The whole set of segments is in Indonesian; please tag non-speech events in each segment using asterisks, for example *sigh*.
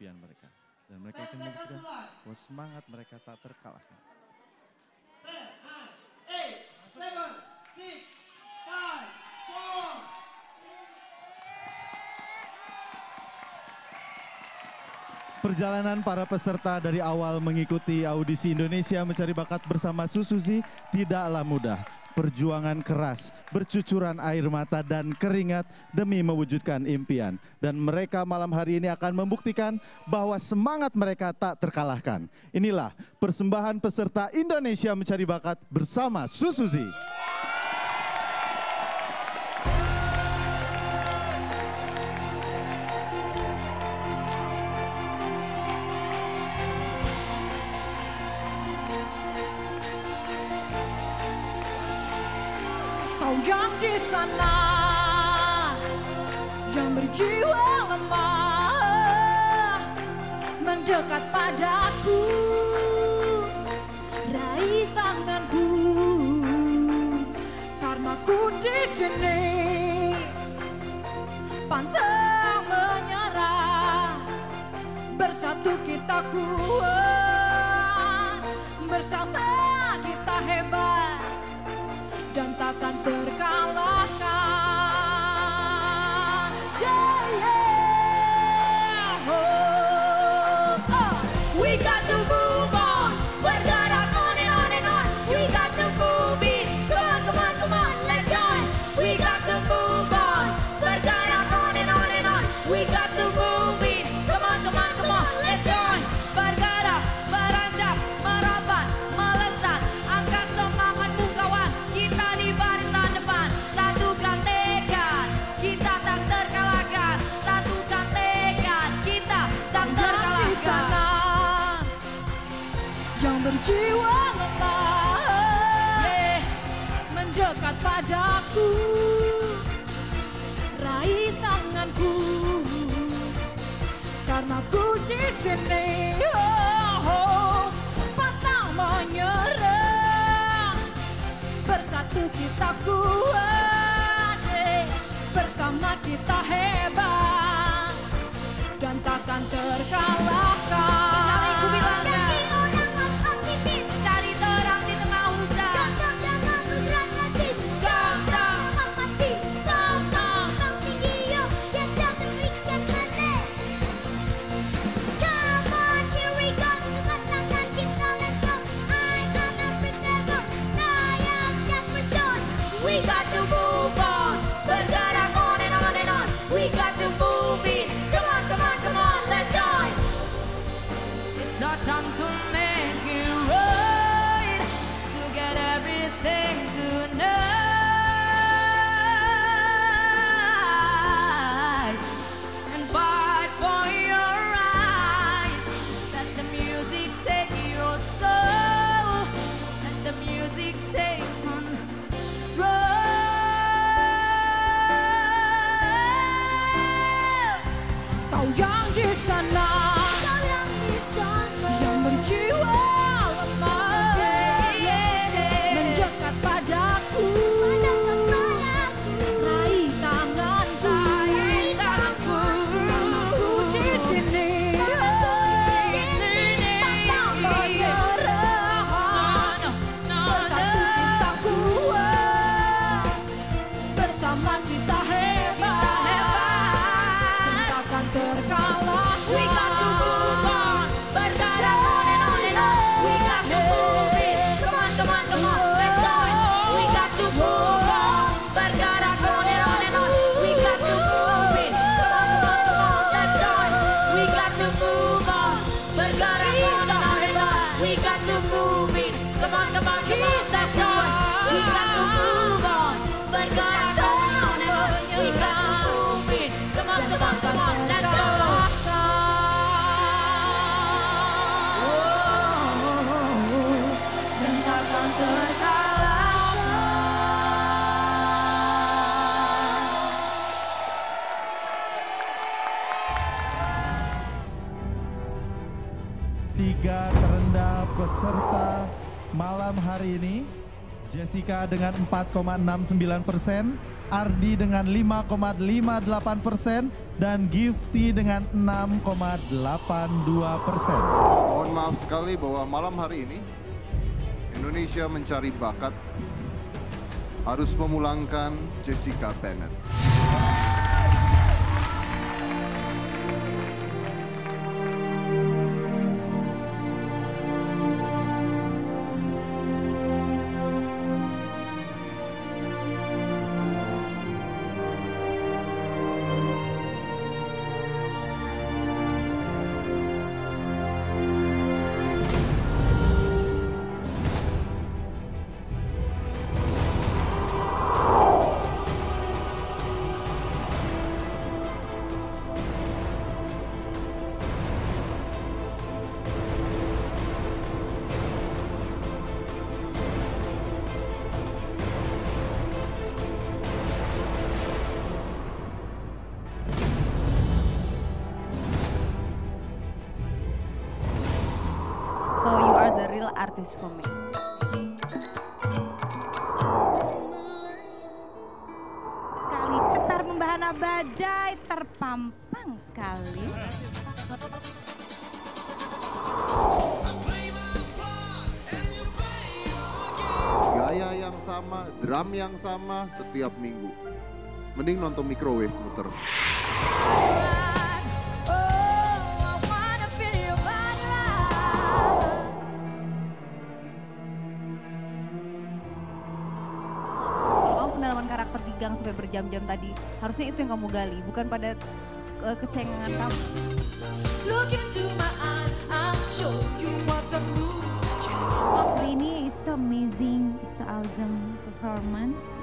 impian mereka. Dan mereka akan membuktikan bahwa semangat mereka tak terkalahkan. Perjalanan para peserta dari awal mengikuti audisi Indonesia mencari bakat bersama Susuzi tidaklah mudah perjuangan keras, bercucuran air mata dan keringat demi mewujudkan impian. Dan mereka malam hari ini akan membuktikan bahwa semangat mereka tak terkalahkan. Inilah persembahan peserta Indonesia Mencari Bakat bersama Susuzi. jiwa lemah mendekat padaku. Raih tanganku karena ku di sini. Pantang menyerah bersatu kita kuat. Bersama kita hebat dan takkan ter di sini oh, patah bersatu kita kuat eh, bersama kita hebat. Dan takkan terkalah. hari ini. Jessica dengan 4,69 persen, Ardi dengan 5,58 persen, dan Gifty dengan 6,82 persen. Mohon maaf sekali bahwa malam hari ini Indonesia mencari bakat harus memulangkan Jessica Bennett. Me. Sekali cetar membahana badai terpampang sekali. Gaya yang sama, drum yang sama setiap minggu. Mending nonton microwave muter. Sampai berjam-jam tadi, harusnya itu yang kamu gali, bukan pada eh, kecengangan kamu. Look into my eyes, I'll show you what the ini it's amazing, it's so awesome performance.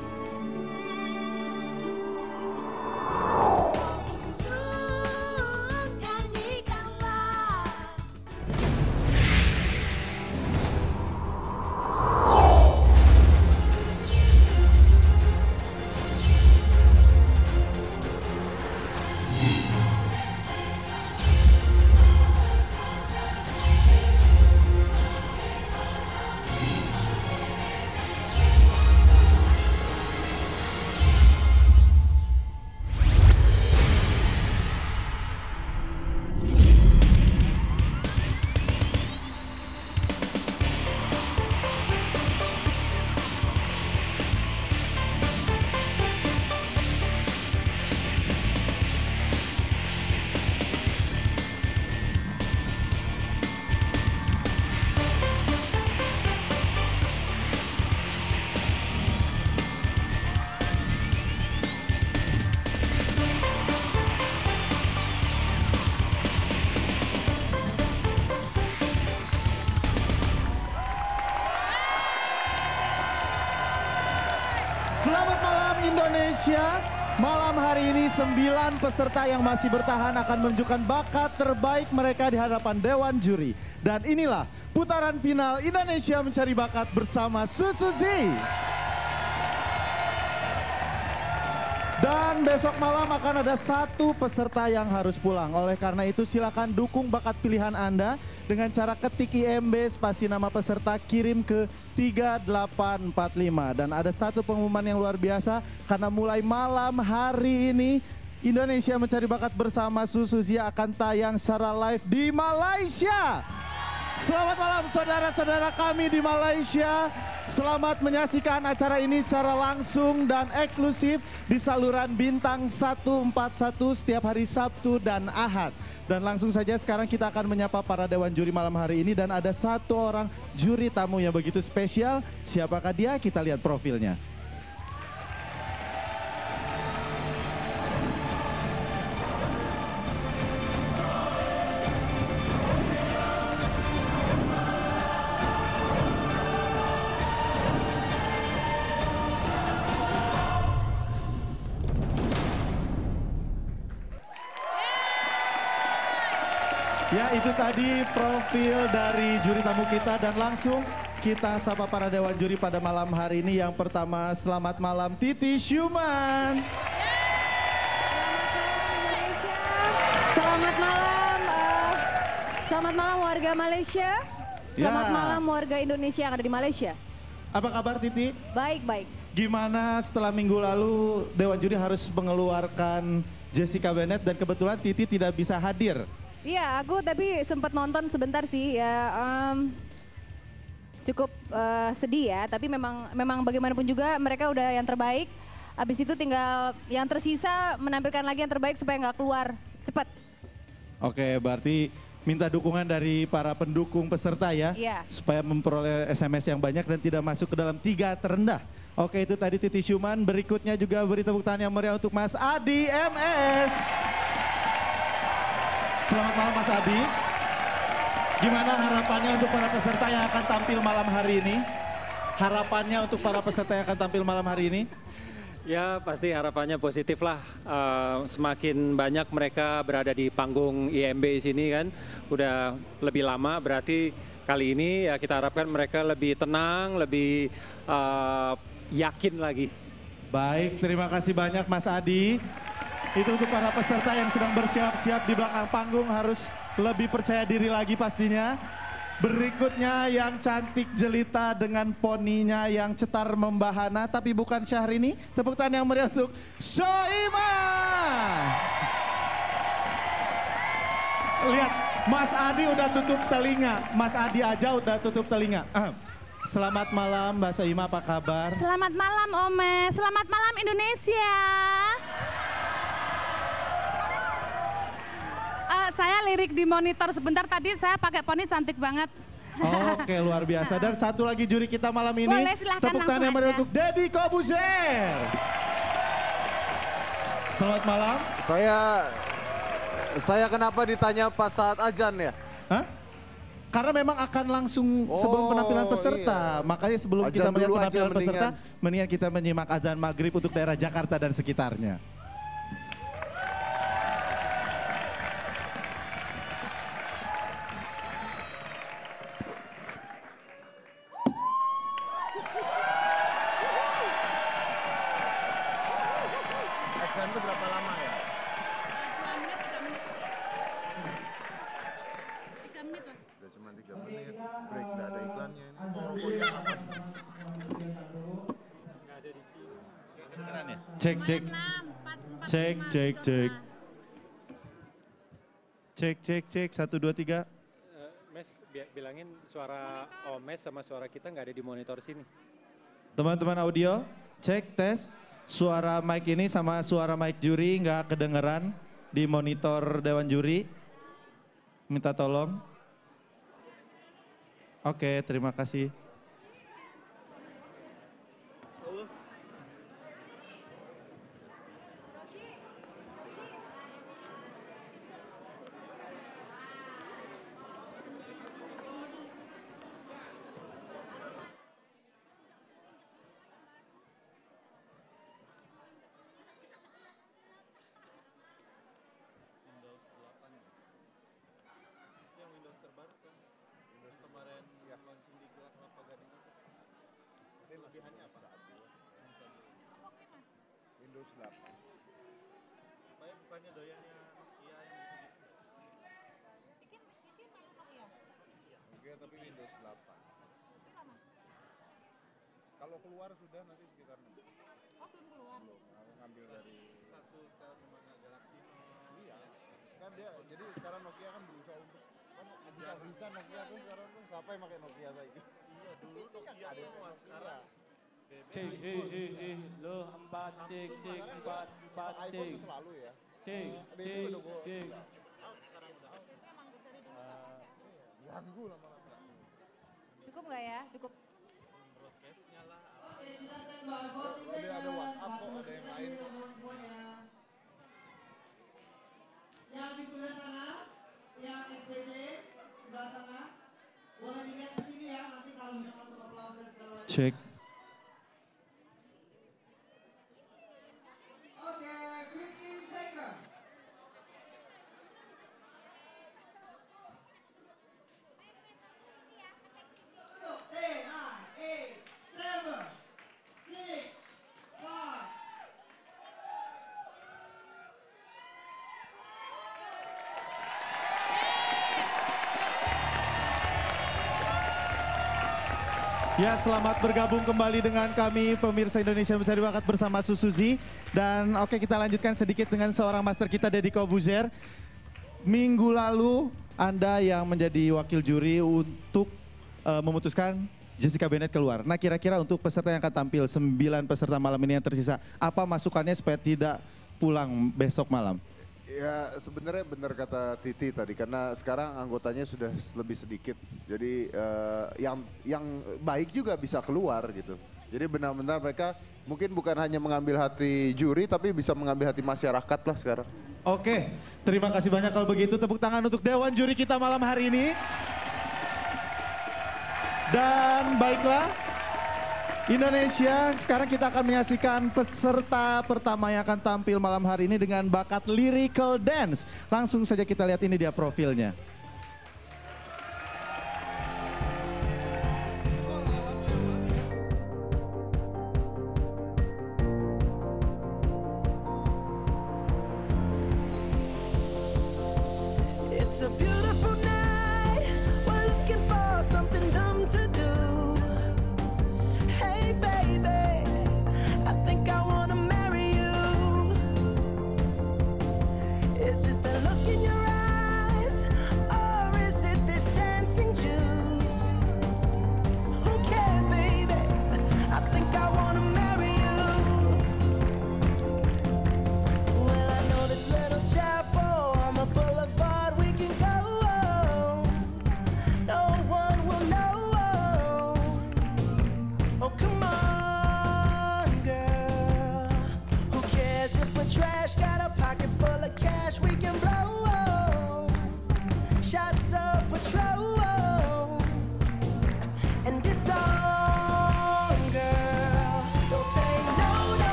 Sembilan peserta yang masih bertahan akan menunjukkan bakat terbaik mereka di hadapan Dewan Juri. Dan inilah putaran final Indonesia mencari bakat bersama Susuzi. Dan besok malam akan ada satu peserta yang harus pulang. Oleh karena itu silakan dukung bakat pilihan Anda dengan cara ketik IMB spasi nama peserta kirim ke 3845. Dan ada satu pengumuman yang luar biasa karena mulai malam hari ini Indonesia mencari bakat bersama Susuzi akan tayang secara live di Malaysia. Selamat malam saudara-saudara kami di Malaysia. Selamat menyaksikan acara ini secara langsung dan eksklusif di saluran Bintang 141 setiap hari Sabtu dan Ahad. Dan langsung saja sekarang kita akan menyapa para dewan juri malam hari ini dan ada satu orang juri tamu yang begitu spesial. Siapakah dia? Kita lihat profilnya. Tadi profil dari juri tamu kita dan langsung kita sapa para dewan juri pada malam hari ini. Yang pertama selamat malam Titi Syuman. Selamat malam, eh, selamat malam warga Malaysia. Selamat Ya. malam warga Indonesia yang ada di Malaysia. Apa kabar Titi? Baik, baik. Gimana setelah minggu lalu Dewan Juri harus mengeluarkan Jessica Bennett dan kebetulan Titi tidak bisa hadir. Iya, aku tapi sempat nonton sebentar sih ya. em, cukup eh, sedih ya, tapi memang memang bagaimanapun juga mereka udah yang terbaik. Abis itu tinggal yang tersisa menampilkan lagi yang terbaik supaya nggak keluar cepat. Oke, berarti minta dukungan dari para pendukung peserta ya. Iya. Supaya memperoleh SMS yang banyak dan tidak masuk ke dalam tiga terendah. Oke itu tadi Titi Syuman, berikutnya juga beri tepuk tangan yang meriah untuk Mas Adi MS. Selamat malam Mas Adi. Gimana harapannya untuk para peserta yang akan tampil malam hari ini? Harapannya untuk para peserta yang akan tampil malam hari ini? Ya pasti harapannya positif lah. Eh, semakin banyak mereka berada di panggung IMB sini kan, udah lebih lama. Berarti kali ini ya kita harapkan mereka lebih tenang, lebih eh, yakin lagi. Baik, terima kasih banyak Mas Adi. Itu untuk para peserta yang sedang bersiap-siap di belakang panggung harus lebih percaya diri lagi pastinya. Berikutnya yang cantik jelita dengan poninya yang cetar membahana tapi bukan Syahrini. Tepuk tangan yang meriah untuk Soima. Lihat, Mas Adi udah tutup telinga. Mas Adi aja udah tutup telinga. Selamat malam Mbak Soima, apa kabar? Selamat malam Ome, selamat malam Indonesia. Eh, saya lirik di monitor sebentar tadi saya pakai poni cantik banget. Oke luar biasa dan *laughs* satu lagi juri kita malam ini Boleh, silahkan tepuk tangan yang untuk Deddy Kobuzer. Selamat malam. Saya saya kenapa ditanya pas saat ajan ya? Hah? Karena memang akan langsung sebelum Oh, penampilan peserta. iya. Makanya sebelum Azan kita melihat penampilan peserta, mendingan. mendingan kita menyimak azan maghrib untuk daerah Jakarta dan sekitarnya. Cek cek cek cek cek cek cek cek satu dua tiga. Eh, Mes bi- bilangin suara Omes sama suara kita nggak ada di monitor sini. Teman-teman audio, cek tes. Suara mic ini sama suara mic juri nggak kedengeran di monitor Dewan Juri. Minta tolong. Oke, terima kasih. Kelebihannya apa? Windows 8. Saya bukannya doyannya Nokia yang Oke, tapi Windows 8. Kalau keluar sudah nanti sekitar 6. Oh, belum keluar. Belum, aku ngambil dari satu style sama Galaxy Iya. Kan dia jadi sekarang Nokia kan berusaha untuk kan bisa bisa Nokia tuh sekarang tuh siapa yang pakai Nokia lagi? Iya dulu Nokia semua sekarang. Cek, eh, eh, eh, lo empat, cek, cek, empat, empat, cek, selalu ya. cek, cek, udah cek. sudah. Ganggu lama-lama. Cukup nggak ya? Cukup. Ada ada WhatsApp kok, ada yang lain. Yang di sebelah sana, yang SPJ sebelah sana, boleh dilihat ke sini ya. Nanti kalau misalkan untuk aplaus dan segala macam. Cek. Ya, selamat bergabung kembali dengan kami pemirsa Indonesia Mencari Bakat bersama Susuzi. Dan oke kita lanjutkan sedikit dengan seorang master kita Deddy Kobuzer. Minggu lalu Anda yang menjadi wakil juri untuk eh, memutuskan Jessica Bennett keluar. Nah kira-kira untuk peserta yang akan tampil, sembilan peserta malam ini yang tersisa, apa masukannya supaya tidak pulang besok malam? Ya sebenarnya benar kata Titi tadi karena sekarang anggotanya sudah lebih sedikit. Jadi eh, yang yang baik juga bisa keluar gitu. Jadi benar-benar mereka mungkin bukan hanya mengambil hati juri tapi bisa mengambil hati masyarakat lah sekarang. Oke, terima kasih banyak kalau begitu. Tepuk tangan untuk Dewan Juri kita malam hari ini. Dan baiklah, Indonesia, sekarang kita akan menyaksikan peserta pertama yang akan tampil malam hari ini dengan bakat lyrical dance. Langsung saja kita lihat ini dia profilnya.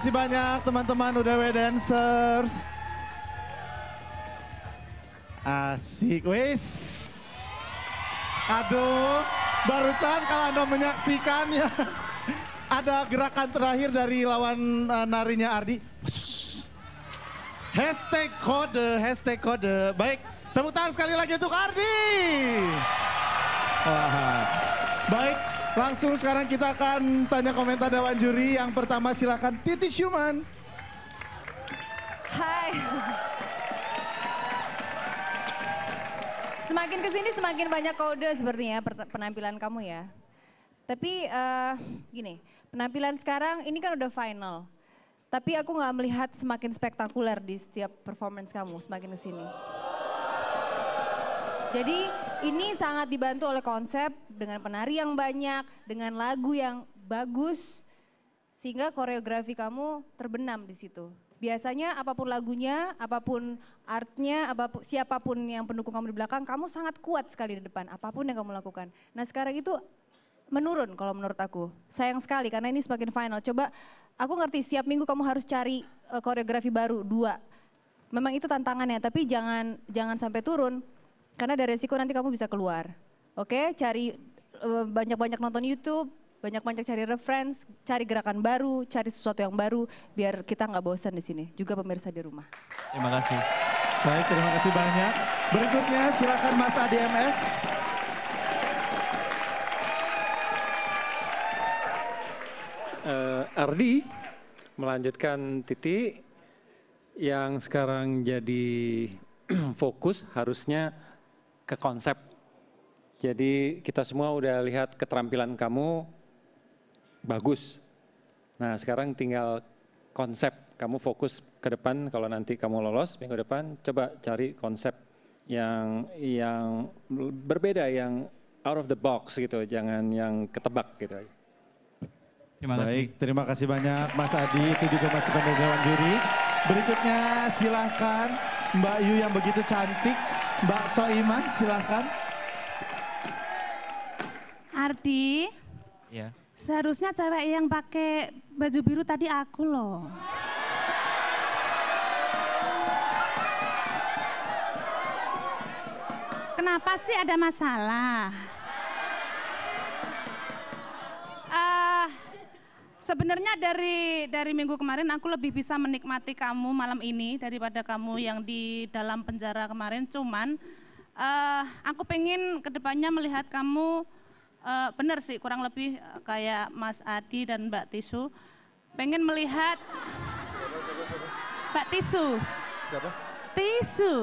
Kasih banyak teman-teman UDW Dancers. Asik, wis. Aduh, barusan kalau Anda menyaksikan ya. *laughs* Ada gerakan terakhir dari lawan uh, narinya Ardi. Hashtag kode, hashtag kode. Baik, tepuk tangan sekali lagi untuk Ardi. Wah. Baik, langsung sekarang kita akan tanya komentar Dewan Juri. Yang pertama silakan Titi Syuman. Hai. Semakin ke sini semakin banyak kode sepertinya per- penampilan kamu ya. Tapi eh, gini, penampilan sekarang ini kan udah final. Tapi aku nggak melihat semakin spektakuler di setiap performance kamu semakin ke sini. Jadi ini sangat dibantu oleh konsep dengan penari yang banyak, dengan lagu yang bagus, sehingga koreografi kamu terbenam di situ. Biasanya apa pun lagunya, apa pun artnya, apa pun, siapa pun yang pendukung kamu di belakang, kamu sangat kuat sekali di depan, apa pun yang kamu lakukan. Nah sekarang itu menurun kalau menurut aku. Sayang sekali karena ini semakin final. Coba aku ngerti setiap minggu kamu harus cari eh, koreografi baru, dua. Memang itu tantangannya, tapi jangan jangan sampai turun. Karena ada resiko nanti kamu bisa keluar. Oke, cari eh, banyak-banyak nonton YouTube, banyak-banyak cari reference, cari gerakan baru, cari sesuatu yang baru biar kita nggak bosan di sini. Juga pemirsa di rumah. Terima kasih. Baik, terima kasih banyak. Berikutnya silakan Mas ADMS. Eh, Ardi melanjutkan Titi yang sekarang jadi *clears throat* fokus harusnya ke konsep. Jadi kita semua udah lihat keterampilan kamu bagus. Nah sekarang tinggal konsep. Kamu fokus ke depan kalau nanti kamu lolos minggu depan coba cari konsep yang yang berbeda yang out of the box gitu, jangan yang ketebak gitu. Terima Baik, terima kasih banyak Mas Adi. Itu juga masukan dari Dewan Juri. Berikutnya silahkan Mbak Yu yang begitu cantik. Mbak Soiman silahkan. Ardi, Ya. seharusnya cewek yang pakai baju biru tadi aku loh. Kenapa sih ada masalah? Sebenarnya dari dari minggu kemarin aku lebih bisa menikmati kamu malam ini daripada kamu yang di dalam penjara kemarin. Cuman eh, aku pengen ke depannya melihat kamu eh, benar sih kurang lebih eh, kayak Mas Adi dan Mbak Tisu. Pengen melihat Mbak Tisu. Siapa? Tisu.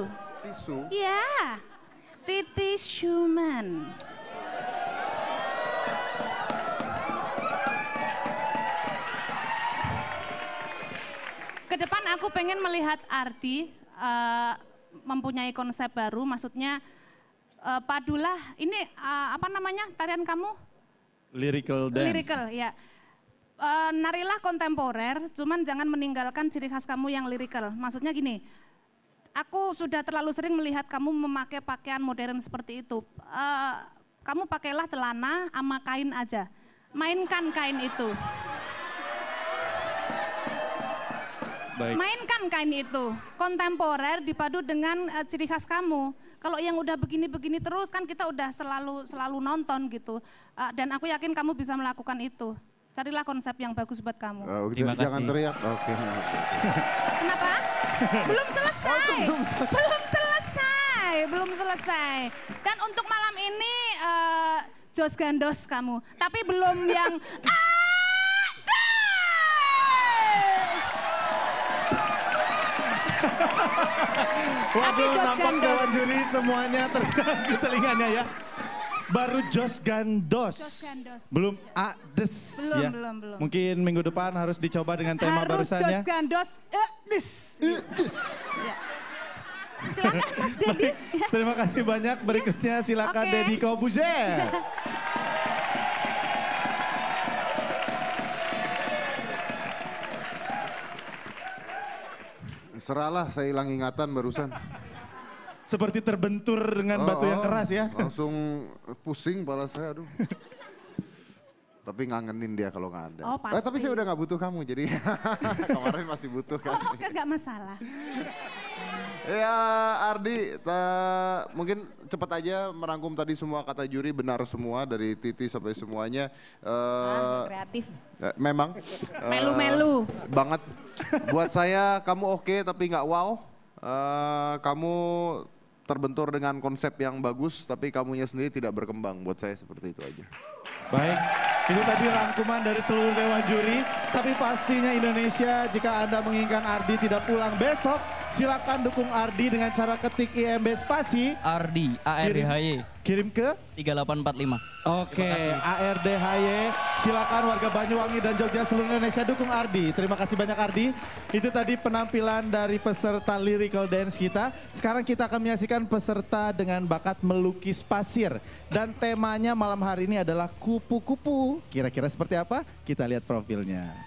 Tisu. Iya. Titi Schumann. Ke depan aku pengen melihat Ardi eh, mempunyai konsep baru, maksudnya eh, padulah ini eh, apa namanya tarian kamu? Lyrical dance. Lyrical, ya. Eh, narilah kontemporer, cuman jangan meninggalkan ciri khas kamu yang lyrical. Maksudnya gini, aku sudah terlalu sering melihat kamu memakai pakaian modern seperti itu. Eh, kamu pakailah celana sama kain aja. Mainkan kain itu. Baik. Mainkan kain itu. Kontemporer dipadu dengan eh, ciri khas kamu. Kalau yang udah begini-begini terus kan kita udah selalu selalu nonton gitu. Eh, dan aku yakin kamu bisa melakukan itu. Carilah konsep yang bagus buat kamu. Oh, Terima jangan kasih. teriak. Oke. oke. Kenapa? belum selesai. belum selesai. Belum selesai. Dan untuk malam ini eh, Jos Gandos kamu. Tapi belum yang *laughs* Waduh, Jos nampak Gandos. Dewan Juri semuanya di telinganya ya. Baru Jos Gandos. Jos Gandos. Belum Ades Belum, ya. belum, belum. Mungkin minggu depan harus dicoba dengan tema harus barusan Jos ya. Gandos. Eh, dis. Ya. Silakan Mas Dedi. Terima kasih banyak. Berikutnya silakan Oke. Deddy Kobuzer. *laughs* Seralah saya hilang ingatan barusan. Seperti terbentur dengan batu yang Oh, keras ya. Langsung pusing kepala saya, aduh. Tapi ngangenin dia kalau nggak ada. Oh, Eh, tapi saya udah nggak butuh kamu, jadi *laughs* kemarin masih butuh kan. Oh, oke, nggak masalah. Ya Ardi, ta- mungkin cepat aja merangkum tadi semua kata juri benar semua dari Titi sampai semuanya. Eh, Kreatif. eh, memang. *laughs* Melu-melu. banget. Buat saya kamu oke tapi nggak wow. Eh, kamu terbentur dengan konsep yang bagus tapi kamunya sendiri tidak berkembang. Buat saya seperti itu aja. Baik. Itu tadi rangkuman dari seluruh dewan juri. Tapi pastinya Indonesia jika Anda menginginkan Ardi tidak pulang besok, silakan dukung Ardi dengan cara ketik IMB spasi. Ardi, A-R-D-H-Y. Kirim ke 3845. Oke, ARDHY. Silakan warga Banyuwangi dan Jogja seluruh Indonesia dukung Ardi. Terima kasih banyak Ardi. Itu tadi penampilan dari peserta lyrical dance kita. Sekarang kita akan menyaksikan peserta dengan bakat melukis pasir. Dan temanya malam hari ini adalah kupu-kupu. Kira-kira seperti apa? Kita lihat profilnya.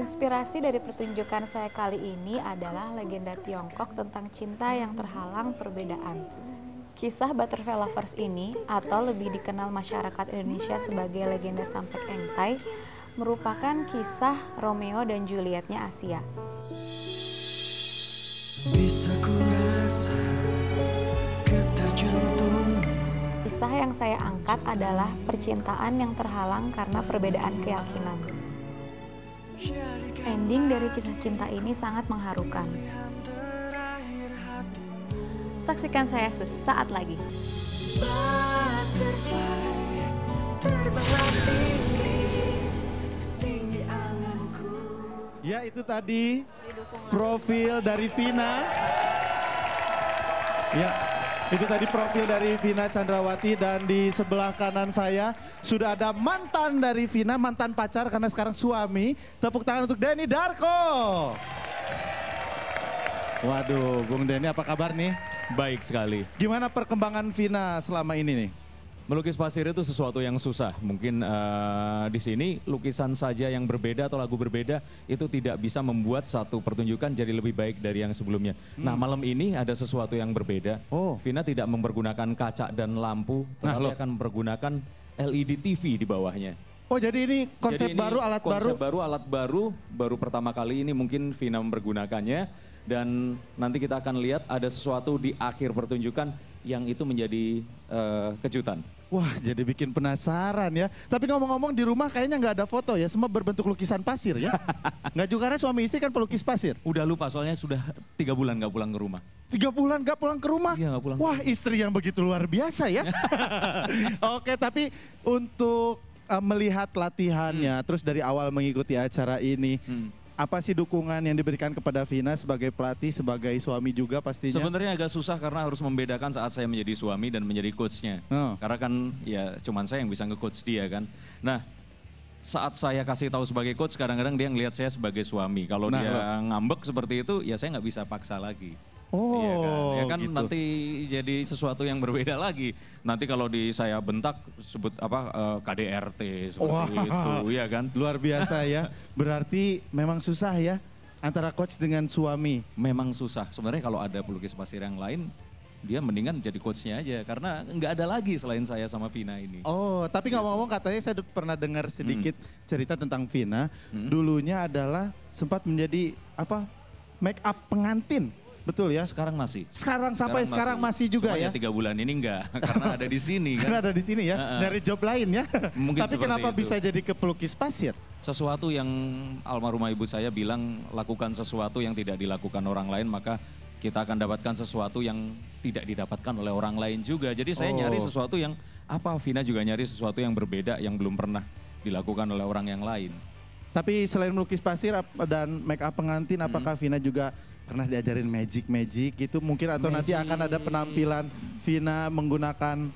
Inspirasi dari pertunjukan saya kali ini adalah legenda Tiongkok tentang cinta yang terhalang perbedaan. Kisah Butterfly Lovers ini, atau lebih dikenal masyarakat Indonesia sebagai legenda Sampek Engtai, merupakan kisah Romeo dan Julietnya Asia. Bisa ku rasa getar jantung Kisah yang saya angkat adalah percintaan yang terhalang karena perbedaan keyakinan. Ending dari kisah cinta ini sangat mengharukan. Saksikan saya sesaat lagi. Ya itu tadi profil dari Vina. Ya, itu tadi profil dari Vina Chandrawati dan di sebelah kanan saya sudah ada mantan dari Vina, mantan pacar karena sekarang suami. Tepuk tangan untuk Denny Darko. Waduh, Bung Denny apa kabar nih? Baik sekali. Gimana perkembangan Vina selama ini nih? Melukis pasir itu sesuatu yang susah. Mungkin eh, di sini lukisan saja yang berbeda atau lagu berbeda itu tidak bisa membuat satu pertunjukan jadi lebih baik dari yang sebelumnya. Nah Hmm. malam ini ada sesuatu yang berbeda. Oh. Vina tidak mempergunakan kaca dan lampu, Nah, tetapi loh. akan mempergunakan LED TV di bawahnya. Oh jadi ini konsep Jadi ini baru, alat konsep baru? baru, alat baru, baru pertama kali ini mungkin Vina mempergunakannya dan nanti kita akan lihat ada sesuatu di akhir pertunjukan yang itu menjadi eh, kejutan. Wah jadi bikin penasaran ya. Tapi ngomong-ngomong di rumah kayaknya nggak ada foto ya, semua berbentuk lukisan pasir ya. *laughs* nggak juga karena suami istri kan pelukis pasir. Udah lupa soalnya sudah tiga bulan nggak pulang ke rumah. Tiga bulan gak pulang ke rumah? Iya nggak pulang. Wah istri yang begitu luar biasa ya. *laughs* Oke tapi untuk uh, melihat latihannya, Hmm. terus dari awal mengikuti acara ini, apa sih dukungan yang diberikan kepada Vina sebagai pelatih, sebagai suami juga pastinya? Sebenarnya agak susah karena harus membedakan saat saya menjadi suami dan menjadi coachnya. Oh. Karena kan ya cuman saya yang bisa nge-coach dia kan. Nah saat saya kasih tahu sebagai coach kadang-kadang dia ngelihat saya sebagai suami. Kalau Nah, dia ngambek seperti itu ya saya nggak bisa paksa lagi. Oh, Iya kan, ya kan gitu. nanti jadi sesuatu yang berbeda lagi. Nanti kalau di saya bentak sebut apa eh, KDRT seperti Wah, itu, ya kan? Luar biasa ya. *laughs* Berarti memang susah ya antara coach dengan suami. Memang susah. Sebenarnya kalau ada pelukis pasir yang lain, dia mendingan jadi coachnya aja karena nggak ada lagi selain saya sama Vina ini. Oh, tapi ngomong-ngomong katanya saya pernah dengar sedikit Hmm. cerita tentang Vina. Dulunya adalah sempat menjadi apa? Make up pengantin. Betul ya? Sekarang masih. Sekarang sampai sekarang masih, juga Cuma ya? tiga bulan ini enggak, *laughs* karena ada di sini kan. Karena ada di sini ya, Heeh. dari job lain ya. Mungkin Tapi kenapa itu. bisa jadi ke pelukis pasir? Sesuatu yang almarhumah ibu saya bilang lakukan sesuatu yang tidak dilakukan orang lain maka kita akan dapatkan sesuatu yang tidak didapatkan oleh orang lain juga. Jadi saya Oh. nyari sesuatu yang apa Vina juga nyari sesuatu yang berbeda yang belum pernah dilakukan oleh orang yang lain. Tapi selain melukis pasir dan make up pengantin, apakah Hmm. Vina juga pernah diajarin magic-magic gitu mungkin atau nanti akan ada penampilan Vina menggunakan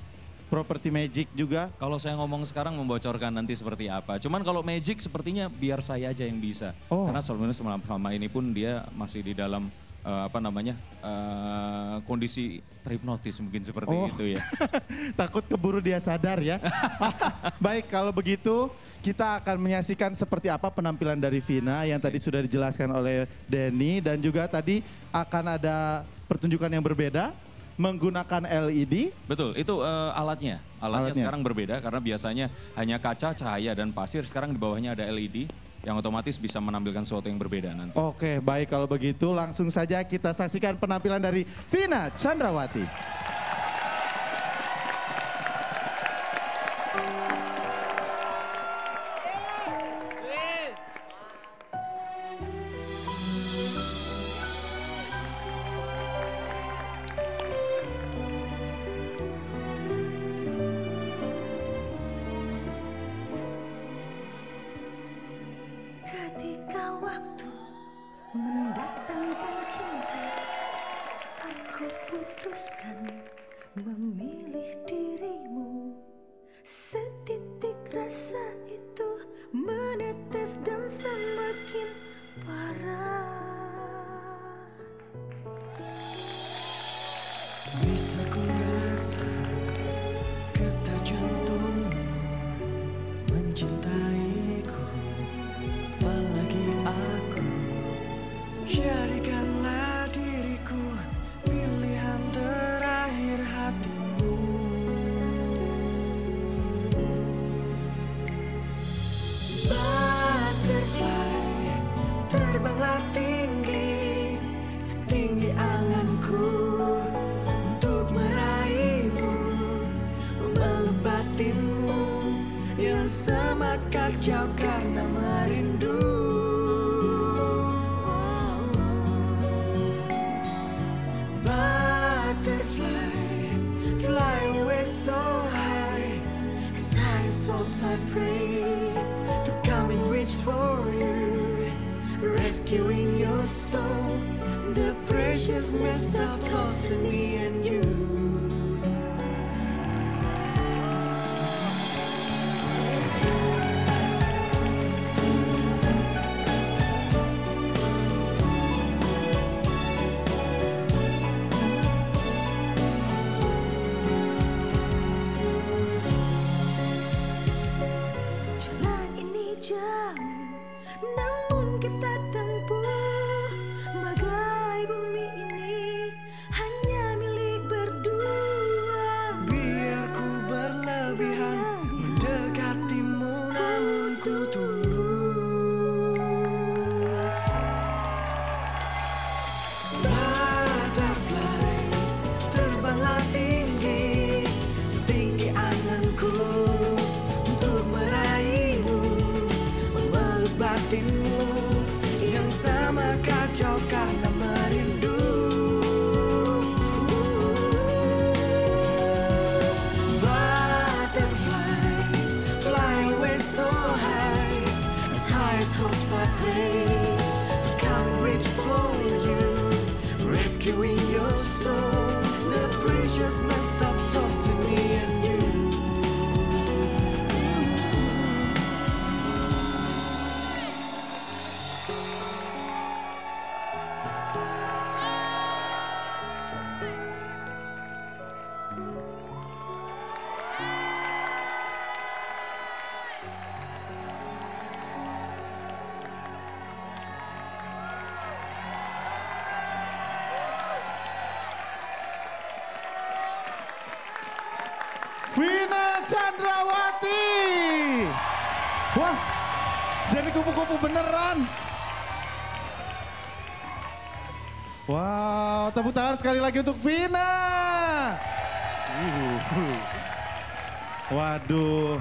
properti magic juga? Kalau saya ngomong sekarang membocorkan nanti seperti apa. Cuman kalau magic sepertinya biar saya aja yang bisa. Oh. Karena selama ini pun dia masih di dalam eh, apa namanya eh, kondisi tripnotis mungkin seperti Oh. itu ya. *laughs* Takut keburu dia sadar ya. *laughs* Baik, kalau begitu kita akan menyaksikan seperti apa penampilan dari Vina yang tadi sudah dijelaskan oleh Denny dan juga tadi akan ada pertunjukan yang berbeda menggunakan LED. Betul, itu eh, alatnya. Alatnya. Alatnya. sekarang berbeda karena biasanya hanya kaca, cahaya dan pasir. Sekarang di bawahnya ada LED yang otomatis bisa menampilkan sesuatu yang berbeda nanti. Oke, baik kalau begitu langsung saja kita saksikan penampilan dari Vina Chandrawati. Rescuing your soul. The precious messed up thoughts in me and you lagi untuk Vina. Uh. Waduh,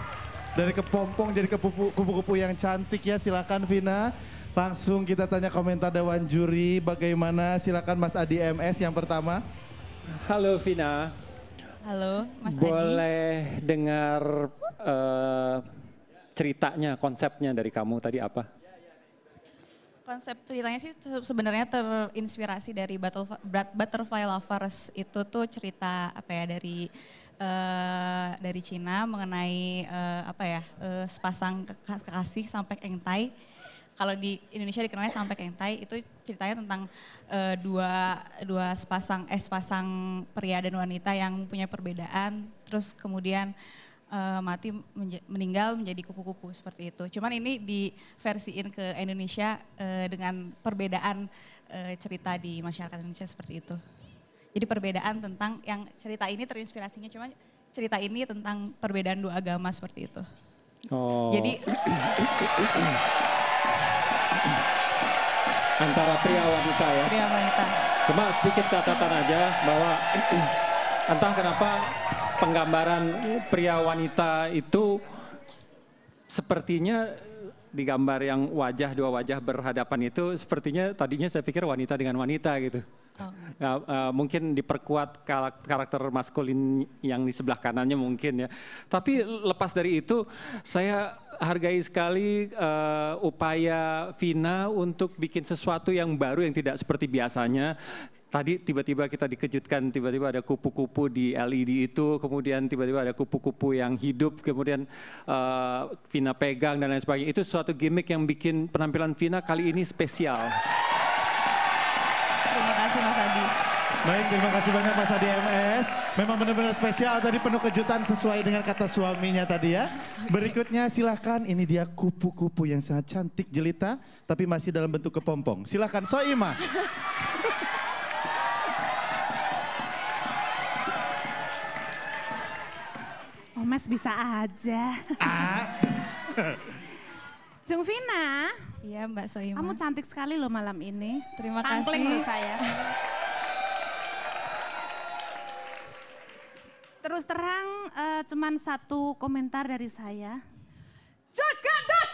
dari kepompong jadi kupu-kupu yang cantik ya. Silakan Vina. Langsung kita tanya komentar Dewan Juri bagaimana. Silakan Mas Adi MS yang pertama. Halo Vina. Halo, Mas Adi. Boleh dengar eh, ceritanya, konsepnya dari kamu tadi apa? Konsep ceritanya sih se- sebenarnya terinspirasi dari Butterfly Lovers. Itu tuh cerita apa ya dari eh, dari Cina mengenai eh, apa ya eh, sepasang keka- kekasih sampai engtai. Kalau di Indonesia dikenalnya sampai engtai itu ceritanya tentang eh, dua dua sepasang eh sepasang pria dan wanita yang punya perbedaan. Terus kemudian eh, mati menja- meninggal menjadi kupu-kupu seperti itu. Cuman ini diversiin ke Indonesia eh, dengan perbedaan eh, cerita di masyarakat Indonesia seperti itu. Jadi perbedaan tentang yang cerita ini terinspirasinya cuma cerita ini tentang perbedaan dua agama seperti itu. Oh. Jadi antara pria wanita ya. pria wanita. Cuma sedikit catatan aja bahwa *clears throat* entah kenapa penggambaran pria wanita itu sepertinya di gambar yang wajah dua wajah berhadapan itu sepertinya tadinya saya pikir wanita dengan wanita gitu. Nah, eh, mungkin diperkuat karak- karakter maskulin yang di sebelah kanannya mungkin ya. Tapi lepas dari itu saya hargai sekali eh, upaya Vina untuk bikin sesuatu yang baru yang tidak seperti biasanya. Tadi tiba-tiba kita dikejutkan, tiba-tiba ada kupu-kupu di LED itu, kemudian tiba-tiba ada kupu-kupu yang hidup, kemudian eh, Vina pegang dan lain sebagainya. Itu suatu gimmick yang bikin penampilan Vina kali ini spesial. Terima kasih Mas Adi. Baik, terima kasih banyak Mas Adi MS. Memang benar-benar spesial tadi penuh kejutan sesuai dengan kata suaminya tadi ya. Berikutnya silahkan ini dia kupu-kupu yang sangat cantik jelita tapi masih dalam bentuk kepompong. Silahkan Soima. *laughs* Omes bisa aja. *laughs* Jung Vina. Iya Mbak Soima. Kamu cantik sekali loh malam ini. Terima kasih. loh saya. Terus terang eh, cuman satu komentar dari saya. Jos gandos!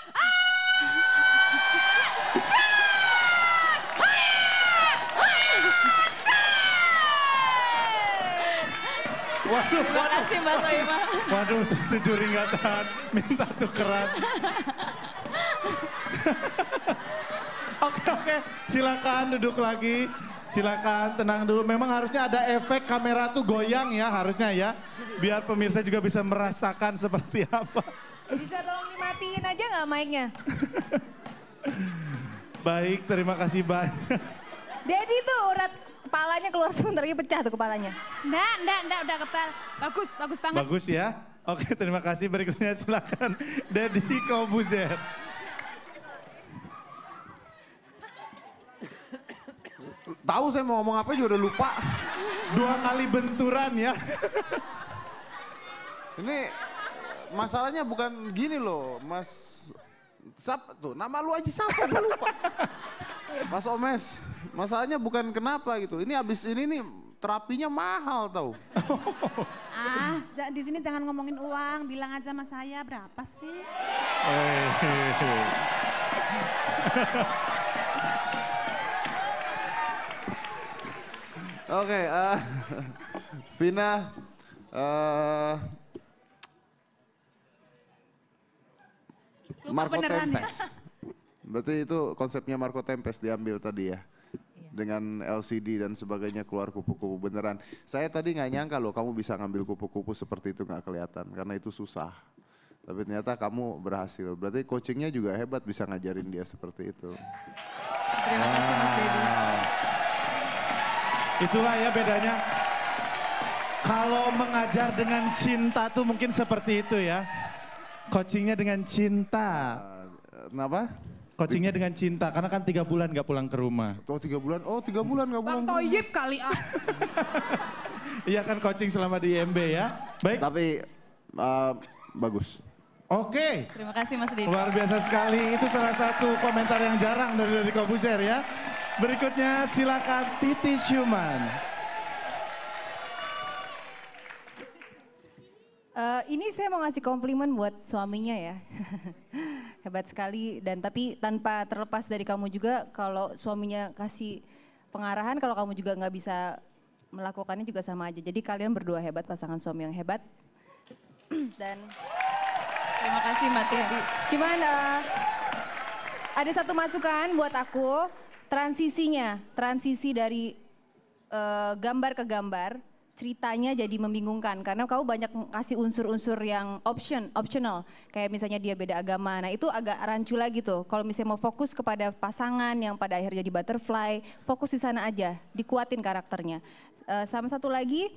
Waduh, Terima kasih Mbak Soima. Waduh, nggak tahan, minta tukeran. *laughs* oke, oke, silakan duduk lagi. Silakan tenang dulu. Memang harusnya ada efek kamera tuh goyang ya harusnya ya. Biar pemirsa juga bisa merasakan seperti *laughs* apa. Bisa tolong dimatiin aja nggak mic-nya? *laughs* Baik, terima kasih banyak. Dedi tuh urat kepalanya keluar sebentar lagi pecah tuh kepalanya. Nggak, nggak, nggak, udah kepal. Bagus, bagus banget. Bagus ya. Oke, terima kasih. Berikutnya silakan Dedi Kobuzer. Tahu saya mau ngomong apa juga udah lupa. Dua kali benturan ya. Ini masalahnya bukan gini loh, Mas. Sap tuh, nama lu aja siapa gua lupa. Mas Omes, masalahnya bukan kenapa gitu. Ini abis ini nih terapinya mahal tau. Ah, di sini jangan ngomongin uang, bilang aja sama saya berapa sih? Oke, eh, *laughs* Vina, eh, Marco beneran? Tempes. *laughs* Berarti itu konsepnya Marco Tempes diambil tadi ya? Dengan LCD dan sebagainya keluar kupu-kupu beneran. Saya tadi nggak nyangka loh kamu bisa ngambil kupu-kupu seperti itu nggak kelihatan karena itu susah. Tapi ternyata kamu berhasil. Berarti coachingnya juga hebat bisa ngajarin dia seperti itu. Terima kasih Mas Dedi. Itulah ya bedanya. Kalau mengajar dengan cinta tuh mungkin seperti itu ya. Coachingnya dengan cinta. Kenapa? Coachingnya dengan cinta, karena kan tiga bulan gak pulang ke rumah. Oh tiga bulan, oh tiga bulan gak pulang. Bang Toyib kali ah. *laughs* Iya kan coaching selama di IMB ya. Baik. Tapi eh, bagus. Oke. Terima kasih Mas Dedi. Luar biasa sekali. Itu salah satu komentar yang jarang dari dari Kobuzer ya. Berikutnya silakan Titi Syuman. Eh, ini saya mau ngasih komplimen buat suaminya ya. *laughs* Hebat sekali dan tapi tanpa terlepas dari kamu juga kalau suaminya kasih pengarahan kalau kamu juga nggak bisa melakukannya juga sama aja. Jadi kalian berdua hebat pasangan suami yang hebat. *clears throat* dan Terima kasih Mbak Titi. cuman eh, ada satu masukan buat aku transisinya, transisi dari eh, gambar ke gambar ceritanya jadi membingungkan. Karena kamu banyak kasih unsur-unsur yang option optional. Kayak misalnya dia beda agama. Nah itu agak rancu lagi tuh. Kalau misalnya mau fokus kepada pasangan yang pada akhirnya jadi butterfly fokus di sana aja. Dikuatin karakternya. Eh, sama satu lagi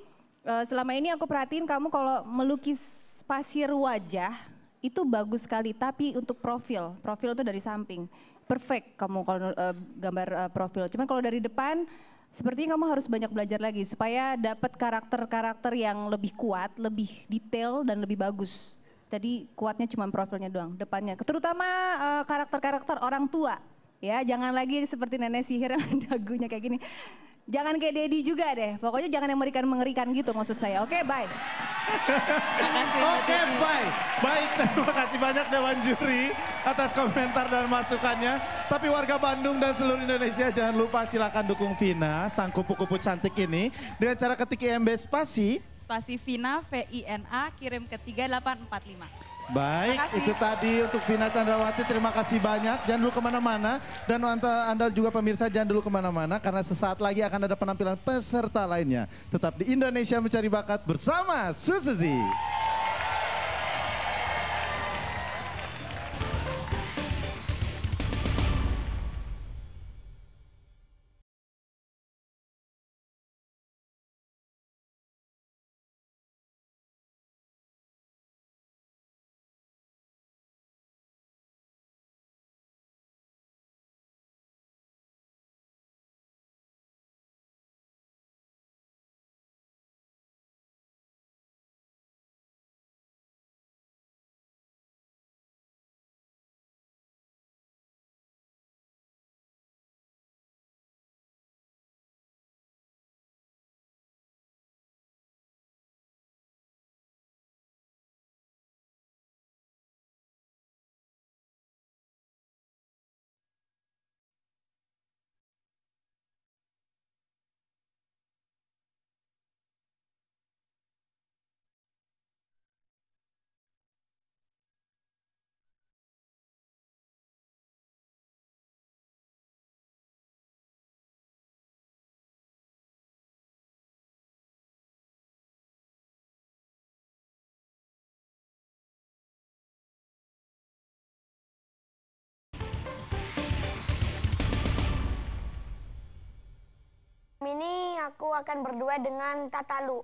eh, selama ini aku perhatiin kamu kalau melukis pasir wajah itu bagus sekali. Tapi untuk profil profil itu dari samping perfect kamu kalau eh, gambar eh, profil. Cuman kalau dari depan sepertinya kamu harus banyak belajar lagi supaya dapat karakter-karakter yang lebih kuat lebih detail dan lebih bagus. Jadi kuatnya cuma profilnya doang depannya. Terutama eh, karakter-karakter orang tua. Ya jangan lagi seperti nenek sihir *laughs* yang dagunya kayak gini Jangan kayak Dedi juga deh. Pokoknya jangan yang mengerikan-mengerikan gitu maksud saya. Oke, bye. Oke, baik. Baik, *laughs* terima kasih banyak Dewan Juri atas komentar dan masukannya. Tapi warga Bandung dan seluruh Indonesia jangan lupa silakan dukung Vina, sang kupu-kupu cantik ini dengan cara ketik IMB spasi. Spasi Vina, V-I-N-A, kirim ke 3845. Baik, itu tadi untuk Vina Chandrawati. Terima kasih banyak. Jangan dulu ke mana-mana. Dan anda, anda juga pemirsa jangan dulu ke mana-mana. Karena sesaat lagi akan ada penampilan peserta lainnya. Tetap di Indonesia Mencari Bakat bersama Susuzi. Ini aku akan berdua dengan Tatalu.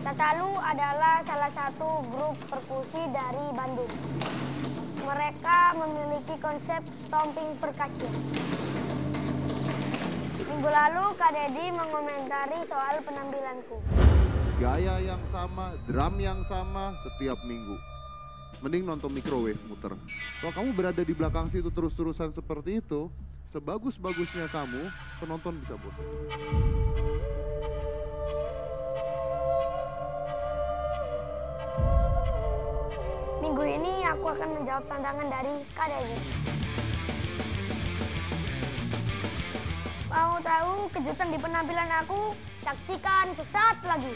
Tatalu adalah salah satu grup perkusi dari Bandung. Mereka memiliki konsep stomping percussion. Minggu lalu Kak Dedi mengomentari soal penampilanku. Gaya yang sama, drum yang sama setiap minggu. Mending nonton microwave muter. Kalau kamu berada di belakang situ terus-terusan seperti itu, sebagus-bagusnya kamu, penonton bisa bosan. Minggu ini aku akan menjawab tantangan dari Kak Dedi. Mau tahu kejutan di penampilan aku? Saksikan sesaat lagi.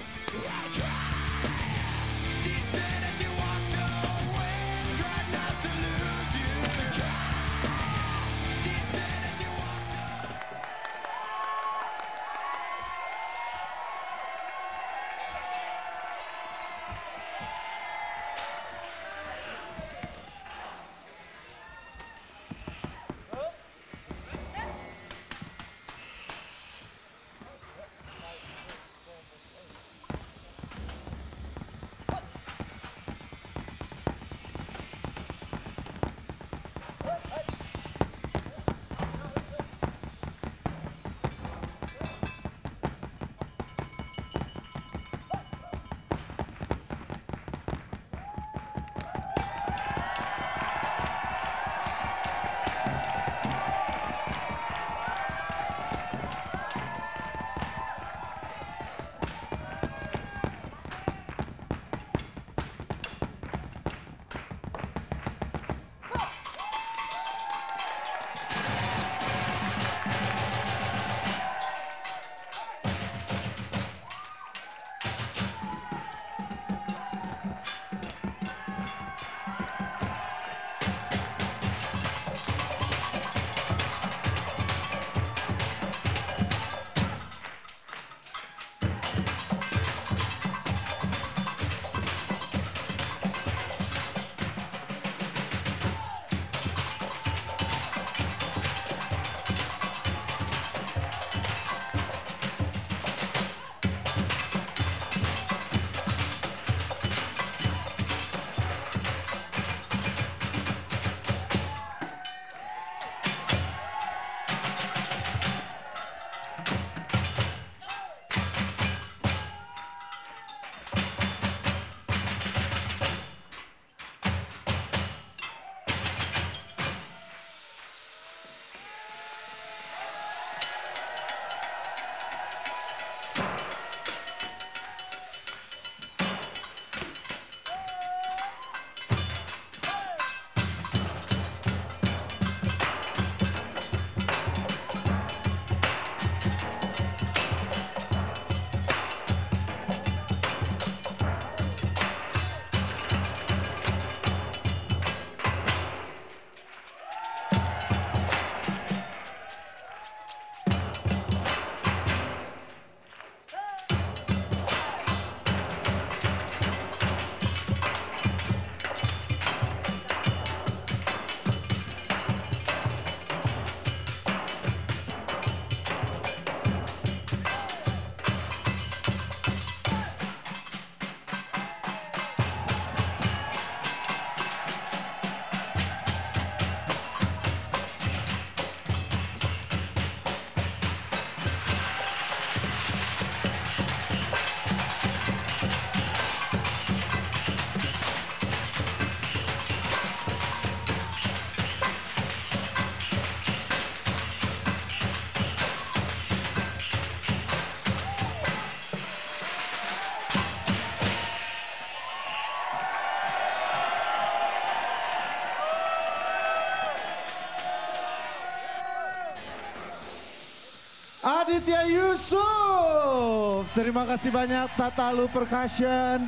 Aditya Yusuf. Terima kasih banyak Tatalu Percussion.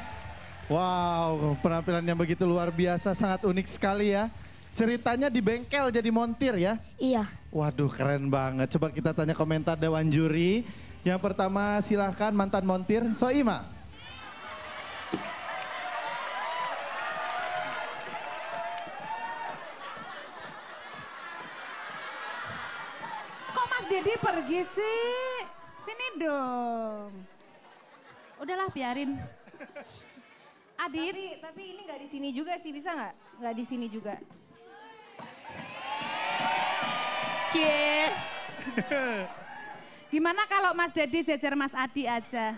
Wow, penampilan yang begitu luar biasa, sangat unik sekali ya. Ceritanya di bengkel jadi montir ya? Iya. Waduh keren banget. Coba kita tanya komentar Dewan Juri. Yang pertama silahkan mantan montir, Soima. Kok Mas Dedi pergi sih? Sini dong. Biarin. Adit. Tapi, tapi ini nggak di sini juga sih, bisa nggak? Nggak di sini juga. Cie. Gimana kalau Mas Dedi jejer Mas Adi aja?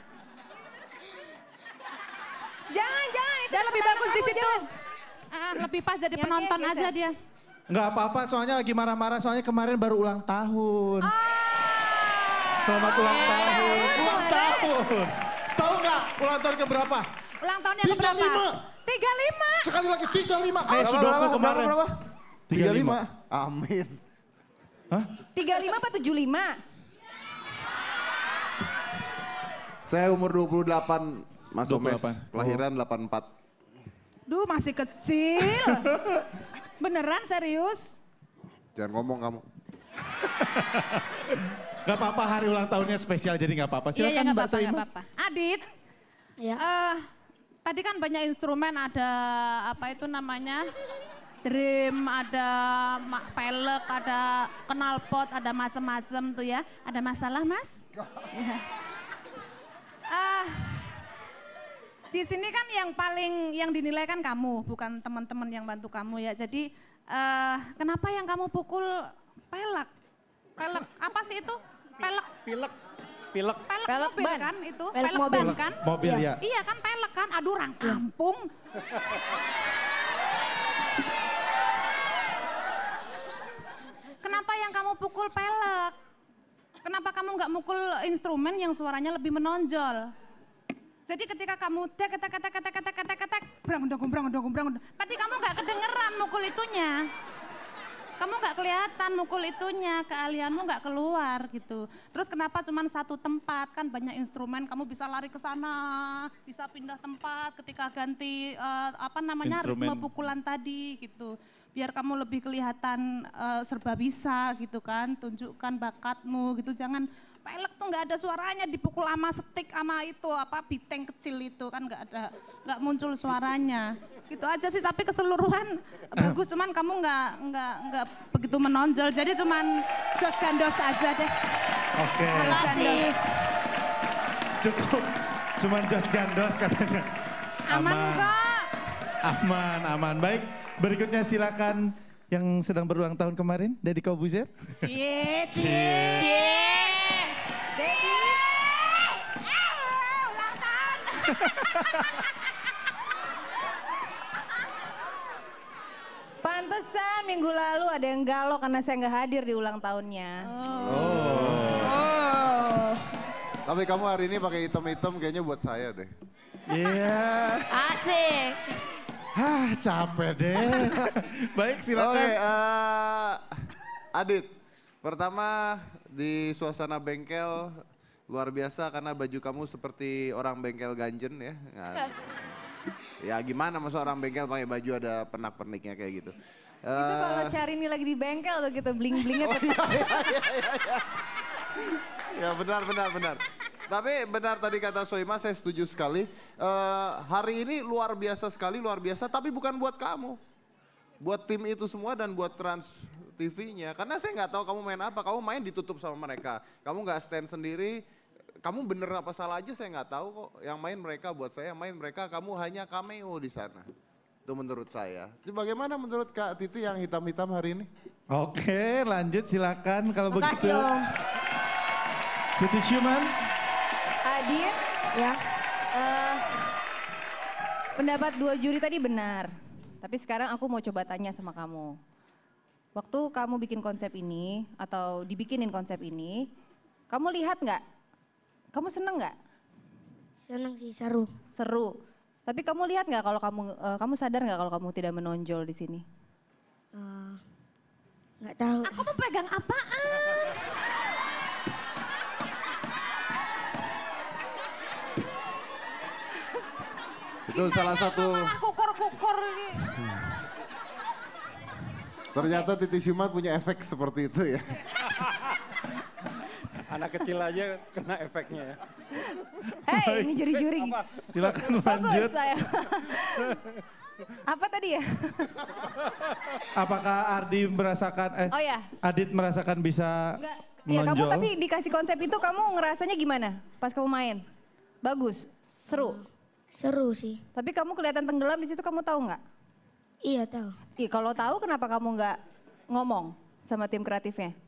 Jangan, jangan. Itu Dia lebih bagus di situ. jangan. Ah, lebih pas jadi Yang penonton kayak aja dia. Nggak apa-apa soalnya lagi marah-marah soalnya kemarin baru ulang tahun. Selamat ulang tahun. Ulang tahun. Tahu nggak ulang tahun ke berapa? Ulang tahun yang keberapa? 35. Sekali lagi 35. Kayak Berapa, sudoku berapa, kemarin. berapa, berapa? 35. Amin. 35 apa 75? Saya umur 28, Mas Omes. 28. Kelahiran 84. Duh masih kecil. *laughs* Beneran serius? Jangan ngomong kamu. *laughs* Gak apa-apa hari ulang tahunnya spesial jadi gak apa-apa. Iya, iya, Silakan nggak Mbak Soima. apa-apa. Adit, Ya. eh, tadi kan banyak instrumen, ada apa itu namanya, drum, ada pelek, ada knalpot, ada macem-macem tuh ya. Ada masalah mas? Ya. *laughs* Ah, di sini kan yang paling yang dinilai kan kamu, bukan teman-teman yang bantu kamu ya. Jadi eh, kenapa yang kamu pukul pelek? Pelek apa sih itu? pelek. Pilek. Pilek. Pelek, pelek mobil ban. kan itu. Pelek, pelek mobil. ban kan. Mobil ya. Iya kan pelek kan. Aduh orang kampung. Kenapa yang kamu pukul pelek? Kenapa kamu nggak mukul instrumen yang suaranya lebih menonjol? Jadi ketika kamu tek kata kata kata kata kata kata brang dong brang dong brang tadi kamu nggak kedengeran mukul itunya. Kamu nggak kelihatan mukul itunya, keahlianmu nggak keluar gitu. Terus kenapa cuma satu tempat? Kan banyak instrumen, kamu bisa lari ke sana, bisa pindah tempat ketika ganti eh, apa namanya Instrumen. ritme pukulan tadi gitu. Biar kamu lebih kelihatan eh, serba bisa gitu kan, tunjukkan bakatmu gitu. Jangan pelek tuh nggak ada suaranya dipukul sama setik sama itu apa biteng kecil itu kan nggak ada nggak muncul suaranya gitu aja sih tapi keseluruhan bagus cuman kamu nggak nggak nggak begitu menonjol jadi cuman jos gandos aja deh Oke. Jos gandos. Cukup. Cuman just gandos katanya. aman kok Aman, aman. Baik, berikutnya silakan yang sedang berulang tahun kemarin, Deddy Kobuzer. cie cie Cie. Dedi. ulang tahun *laughs* Pantesan minggu lalu ada yang galau karena saya nggak hadir di ulang tahunnya. Oh. Tapi kamu hari ini pakai hitam-hitam kayaknya buat saya deh. Iya. Asik. Hah, capek deh. *laughs* Baik, silakan. Oke, eh, Adit. Pertama di suasana bengkel luar biasa karena baju kamu seperti orang bengkel ganjen ya. Nah, *laughs* ya gimana masa orang bengkel pakai baju ada pernak-perniknya kayak gitu. Itu Eh, kalau Syahrini lagi di bengkel tuh gitu bling-blingnya Oh, tetap. ya benar benar benar. Tapi benar tadi kata Soima saya setuju sekali. Eh, hari ini luar biasa sekali luar biasa tapi bukan buat kamu. Buat tim itu semua dan buat Trans TV-nya. Karena saya nggak tahu kamu main apa. Kamu main ditutup sama mereka. Kamu nggak stand sendiri. Kamu bener apa salah aja saya nggak tahu kok. Yang main mereka buat saya, yang main mereka kamu hanya cameo di sana. Itu menurut saya. Jadi bagaimana menurut Kak Titi yang hitam-hitam hari ini? Oke, lanjut silakan kalau begitu. Om. Titi Syuman. Adit, ya. eh, pendapat dua juri tadi benar. Tapi sekarang aku mau coba tanya sama kamu. Waktu kamu bikin konsep ini atau dibikinin konsep ini, kamu lihat nggak? Kamu seneng nggak? Seneng sih, seru. Seru. Tapi kamu lihat nggak kalau kamu uh, kamu sadar nggak kalau kamu tidak menonjol di sini? Nggak tahu. Aku mau pegang apaan? itu salah satu. Aku Kukur-kukur. ternyata Titi Simat punya efek seperti itu ya. Anak kecil aja kena efeknya ya. Hei, ini juri-juri. Silakan Fokus lanjut. saya. Apa tadi ya? Apakah Ardi merasakan, eh Oh ya. Adit merasakan bisa Ya kamu menonjol? tapi dikasih konsep itu kamu ngerasanya gimana pas kamu main? Bagus, seru. Seru sih. Tapi kamu kelihatan tenggelam di situ kamu tahu nggak? Iya tahu. Ih, kalau tahu kenapa kamu nggak ngomong sama tim kreatifnya?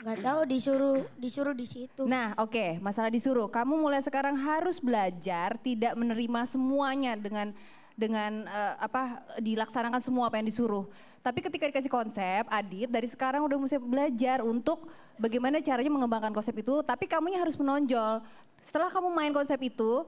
Nggak tahu disuruh disuruh di situ. Nah, oke, masalah disuruh. Kamu mulai sekarang harus belajar tidak menerima semuanya dengan dengan eh, apa dilaksanakan semua apa yang disuruh. Tapi ketika dikasih konsep, Adit dari sekarang udah mesti belajar untuk bagaimana caranya mengembangkan konsep itu, tapi kamunya harus menonjol. Setelah kamu main konsep itu,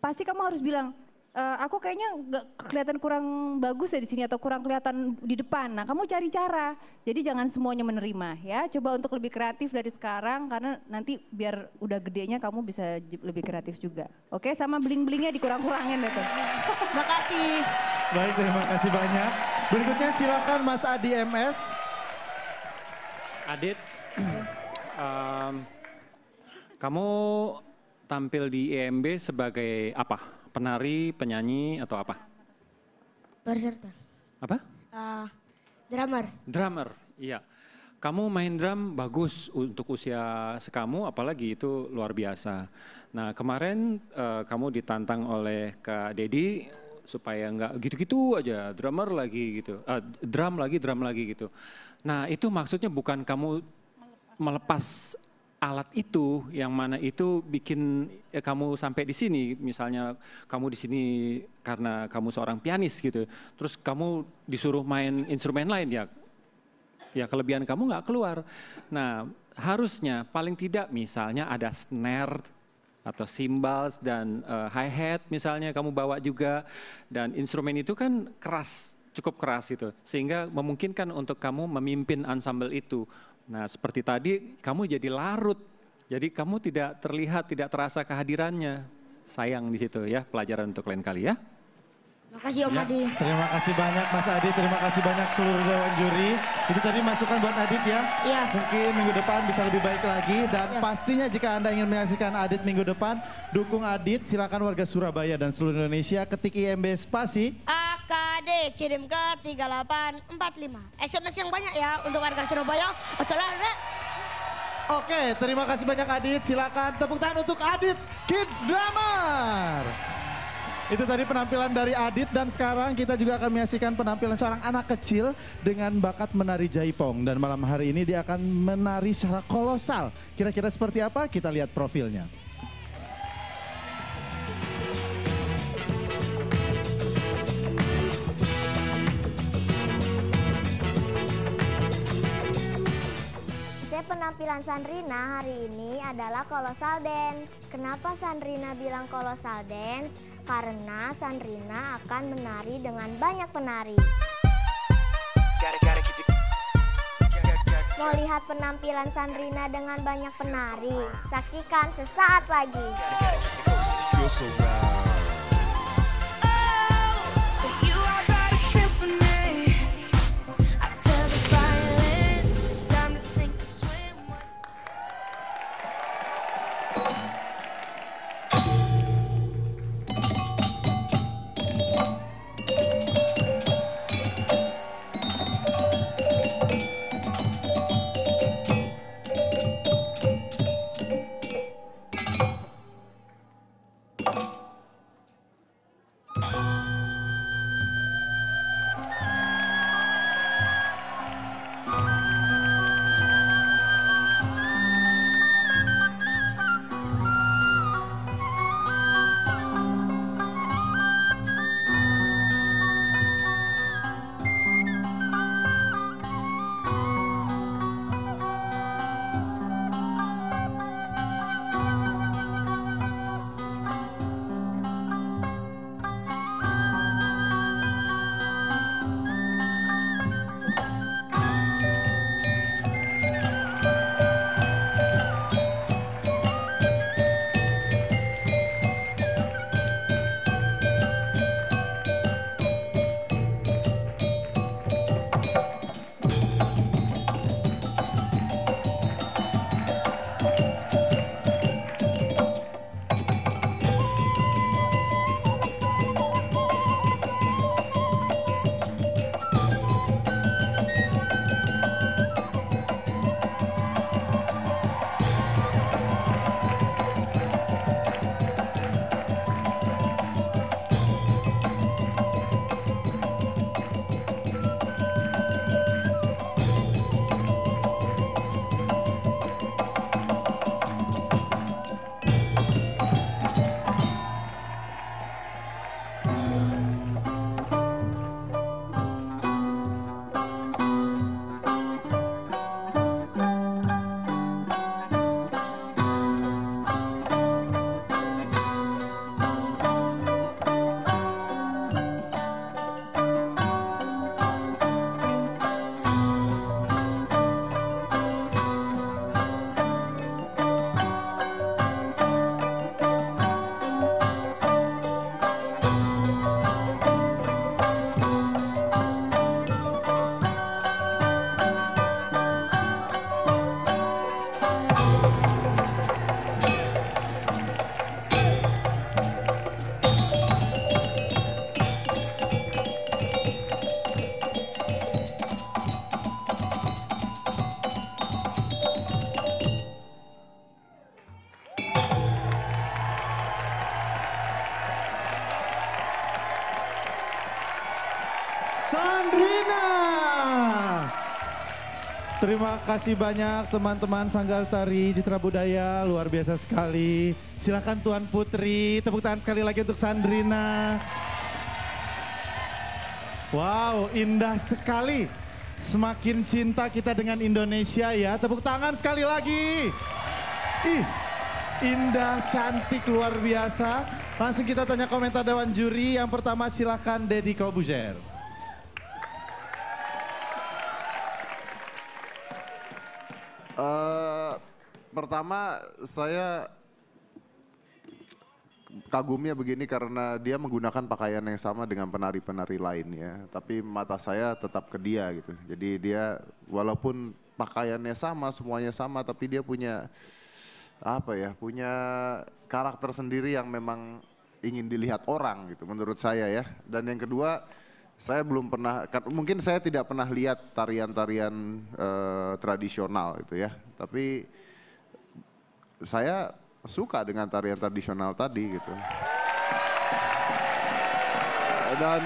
pasti kamu harus bilang, "Eh, aku kayaknya nggak kelihatan kurang bagus ya di sini atau kurang kelihatan di depan. Nah, kamu cari cara. Jadi jangan semuanya menerima ya. Coba untuk lebih kreatif dari sekarang karena nanti biar udah gedenya kamu bisa lebih kreatif juga. Oke, sama bling-blingnya dikurang-kurangin itu. *laughs* Makasih. Baik, terima kasih banyak. Berikutnya silakan Mas Adi MS. Adit, *clears throat* em, kamu tampil di IMB sebagai apa? Penari, penyanyi, atau apa? Peserta. Apa? Ah, drummer. Drummer, iya. Kamu main drum bagus untuk usia sekamu, apalagi itu luar biasa. Nah kemarin eh, kamu ditantang oleh Kak Dedi supaya nggak gitu-gitu aja, drummer lagi gitu, eh, drum lagi, drum lagi gitu. Nah itu maksudnya bukan kamu melepas alat itu, yang mana itu bikin ya, kamu sampai di sini. Misalnya kamu di sini karena kamu seorang pianis gitu, terus kamu disuruh main instrumen lain ya ya kelebihan kamu nggak keluar. Nah harusnya paling tidak misalnya ada snare atau cymbals dan eh, hi hat misalnya kamu bawa juga dan instrumen itu kan keras cukup keras itu sehingga memungkinkan untuk kamu memimpin ensemble itu. Nah seperti tadi kamu jadi larut jadi kamu tidak terlihat tidak terasa kehadirannya sayang di situ ya pelajaran untuk lain kali ya. Makasih Om Ya, Adi. Terima kasih banyak Mas Adit, terima kasih banyak seluruh dewan juri. Itu tadi masukan buat Adit ya. Iya. Mungkin minggu depan bisa lebih baik lagi dan Iya. pastinya jika Anda ingin menyaksikan Adit minggu depan, dukung Adit, silakan warga Surabaya dan seluruh Indonesia ketik IMB Spasi. AKD kirim ke 3845. SMS yang banyak ya untuk warga Surabaya. Ojo lare. Oke, terima kasih banyak Adit. Silakan tepuk tangan untuk Adit Kids Drummer. Itu tadi penampilan dari Adit dan sekarang kita juga akan menyaksikan penampilan seorang anak kecil dengan bakat menari jaipong dan malam hari ini dia akan menari secara kolosal. Kira-kira seperti apa? Kita lihat profilnya. Penampilan Sandrina hari ini adalah Colossal Dance. Kenapa Sandrina bilang Colossal Dance? Karena Sandrina akan menari dengan banyak penari. Mau lihat penampilan Sandrina dengan banyak penari? Saksikan sesaat lagi. You Terima kasih banyak teman-teman Sanggar Tari Citra Budaya, luar biasa sekali. Silakan Tuan Putri, tepuk tangan sekali lagi untuk Sandrina. Wow, indah sekali. Semakin cinta kita dengan Indonesia ya. Tepuk tangan sekali lagi. Ih, indah, cantik, luar biasa. Langsung kita tanya komentar Dewan Juri. Yang pertama silakan Deddy Kobuzer. Saya kagumnya begini karena dia menggunakan pakaian yang sama dengan penari-penari lain ya. Tapi mata saya tetap ke dia gitu. Jadi dia walaupun pakaiannya sama, semuanya sama, tapi dia punya apa ya, punya karakter sendiri yang memang ingin dilihat orang gitu menurut saya ya. Dan yang kedua, saya belum pernah, kan- mungkin saya tidak pernah lihat tarian-tarian eh, tradisional gitu ya. Tapi saya suka dengan tarian tradisional tadi gitu. Dan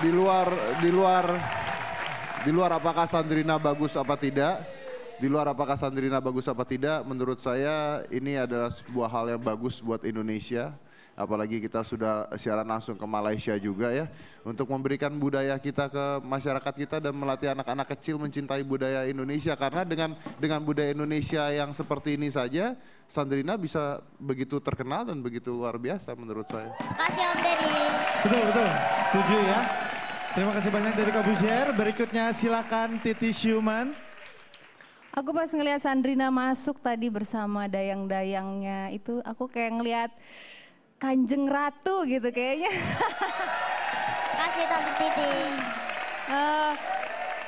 di luar di luar di luar apakah Sandrina bagus apa tidak? Di luar apakah Sandrina bagus apa tidak? Menurut saya ini adalah sebuah hal yang bagus buat Indonesia. Apalagi kita sudah siaran langsung ke Malaysia juga ya. Untuk memberikan budaya kita ke masyarakat kita dan melatih anak-anak kecil mencintai budaya Indonesia. Karena dengan dengan budaya Indonesia yang seperti ini saja, Sandrina bisa begitu terkenal dan begitu luar biasa menurut saya. Kasih Om Deddy. Betul, betul. Setuju ya. Terima kasih banyak dari Kobuzer. Berikutnya silakan Titi Syuman. Aku pas ngelihat Sandrina masuk tadi bersama dayang-dayangnya itu aku kayak ngelihat Kanjeng Ratu gitu kayaknya. Kasih Tante Titi. Eh,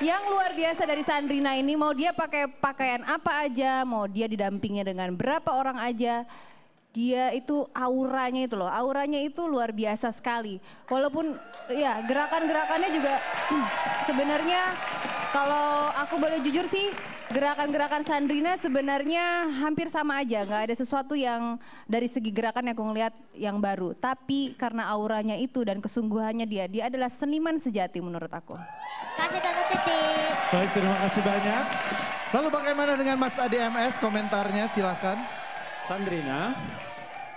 yang luar biasa dari Sandrina ini mau dia pakai pakaian apa aja, mau dia didampingi dengan berapa orang aja, dia itu auranya itu loh, auranya itu luar biasa sekali. Walaupun ya gerakan-gerakannya juga hmm, *clears throat* sebenarnya kalau aku boleh jujur sih gerakan-gerakan Sandrina sebenarnya hampir sama aja, nggak ada sesuatu yang dari segi gerakan yang aku ngelihat yang baru. Tapi karena auranya itu dan kesungguhannya dia, dia adalah seniman sejati menurut aku. Kasih Tante Titi. Baik, terima kasih banyak. Lalu bagaimana dengan Mas Adi MS? Komentarnya silakan. Sandrina,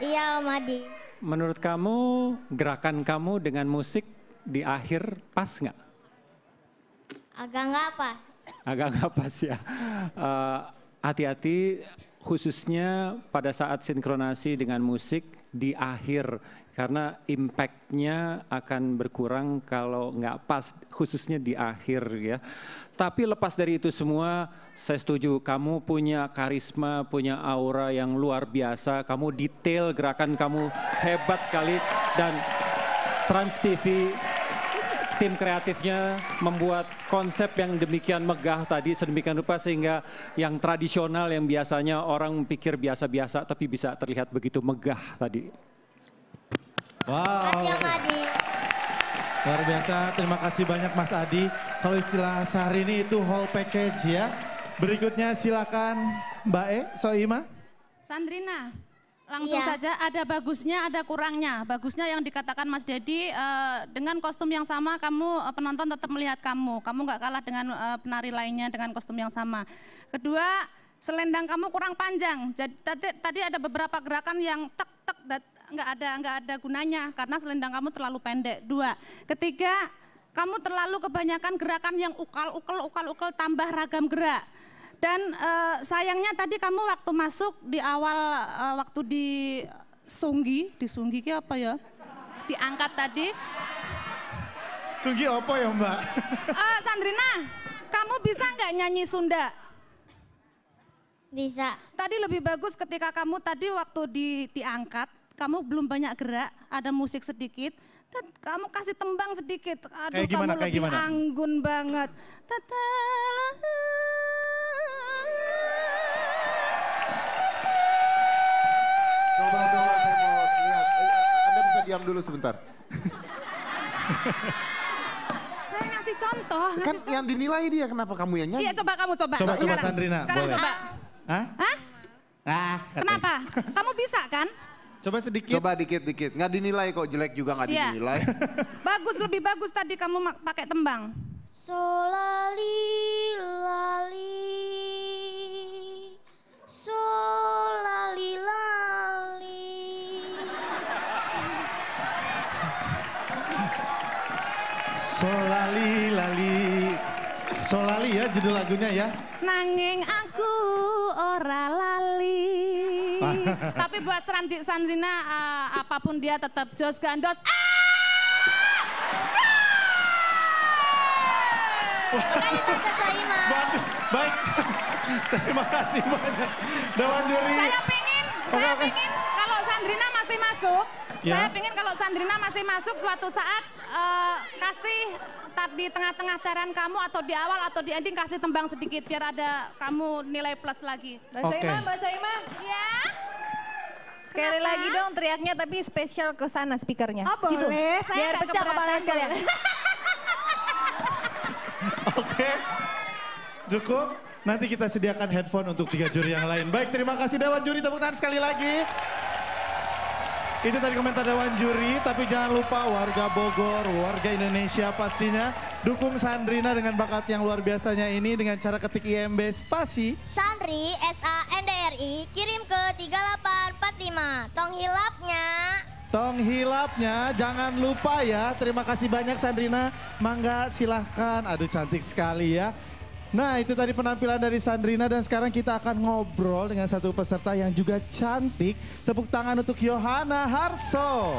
Iya Om Adi. menurut kamu gerakan kamu dengan musik di akhir pas nggak? Agak nggak pas. Agak *laughs* nggak pas ya. Eh, Hati-hati khususnya pada saat sinkronasi dengan musik di akhir karena impactnya akan berkurang kalau nggak pas khususnya di akhir ya. Tapi lepas dari itu semua saya setuju kamu punya karisma, punya aura yang luar biasa, kamu detail gerakan kamu hebat sekali dan Trans TV tim kreatifnya membuat konsep yang demikian megah tadi sedemikian rupa sehingga yang tradisional yang biasanya orang pikir biasa-biasa tapi bisa terlihat begitu megah tadi. Wow. Adi. Luar biasa, terima kasih banyak Mas Adi. Kalau istilah sehari ini itu whole package ya. Berikutnya silakan Mbak E, Soima. Sandrina, langsung Iya. saja ada bagusnya, ada kurangnya. Bagusnya yang dikatakan Mas Dedi, eh, dengan kostum yang sama kamu eh, penonton tetap melihat kamu. Kamu nggak kalah dengan eh, penari lainnya dengan kostum yang sama. Kedua, selendang kamu kurang panjang. Jadi tadi, tadi ada beberapa gerakan yang tek tek nggak ada nggak ada gunanya karena selendang kamu terlalu pendek. Dua, ketiga kamu terlalu kebanyakan gerakan yang ukal ukal ukal ukal tambah ragam gerak. Dan eh, sayangnya tadi kamu waktu masuk di awal eh, waktu di Sunggi, di Sunggi ki apa ya? Diangkat tadi. Sunggi opo ya Mbak? *laughs* Eh, Sandrina, kamu bisa nggak nyanyi Sunda? Bisa. Tadi lebih bagus ketika kamu tadi waktu di diangkat, kamu belum banyak gerak, ada musik sedikit. Tet, kamu kasih tembang sedikit. Aduh, Kayak gimana, kamu kayak lebih gimana? anggun banget. Tatalah. Coba, coba, saya mau lihat. Eh, Anda bisa diam dulu sebentar. Saya ngasih contoh. Kan ngasih contoh. yang dinilai dia, kenapa kamu yang nyanyi? Iya, coba kamu coba. Coba, coba Sekarang. Sandrina, Sekarang boleh. coba. Hah? Hah? Ah, katanya. Kenapa? Kamu bisa kan? Coba sedikit. Coba dikit-dikit. Nggak dinilai kok, jelek juga nggak Iya. dinilai. *laughs* Bagus, lebih bagus tadi kamu pakai tembang. Solali lali Solali lali. Solali ya judul lagunya ya. Nanging aku ora lali. *laughs* Tapi buat Sandi- Sandrina eh, apa pun dia tetap jos gandos. Ah! Baik. *laughs* Terima kasih banyak. Dewan juri. Saya pingin, saya pingin kalau Sandrina masih masuk, Ya. saya pingin kalau Sandrina masih masuk suatu saat eh, kasih di tengah-tengah teran kamu atau di awal atau di ending kasih tembang sedikit biar ada kamu nilai plus lagi. Mbak Soimah, Mbak Soimah. Ya. Sekali lagi dong teriaknya tapi spesial ke sana speakernya. Oh, Situ. boleh. Saya Biar pecah keberatan sekalian. *laughs* Oke. Cukup. Nanti kita sediakan headphone untuk tiga juri yang lain. Baik, terima kasih Dewan Juri. Tepuk tangan sekali lagi. Itu tadi komentar Dewan Juri, tapi jangan lupa warga Bogor, warga Indonesia pastinya dukung Sandrina dengan bakat yang luar biasanya ini dengan cara ketik IMB spasi. Sandri S-A-N-D-R-I kirim ke 3845. Tong hilapnya. Tong hilapnya, jangan lupa ya. Terima kasih banyak Sandrina. Mangga silahkan, aduh cantik sekali ya. Nah itu tadi penampilan dari Sandrina dan sekarang kita akan ngobrol dengan satu peserta yang juga cantik. Tepuk tangan untuk Yohana Harso.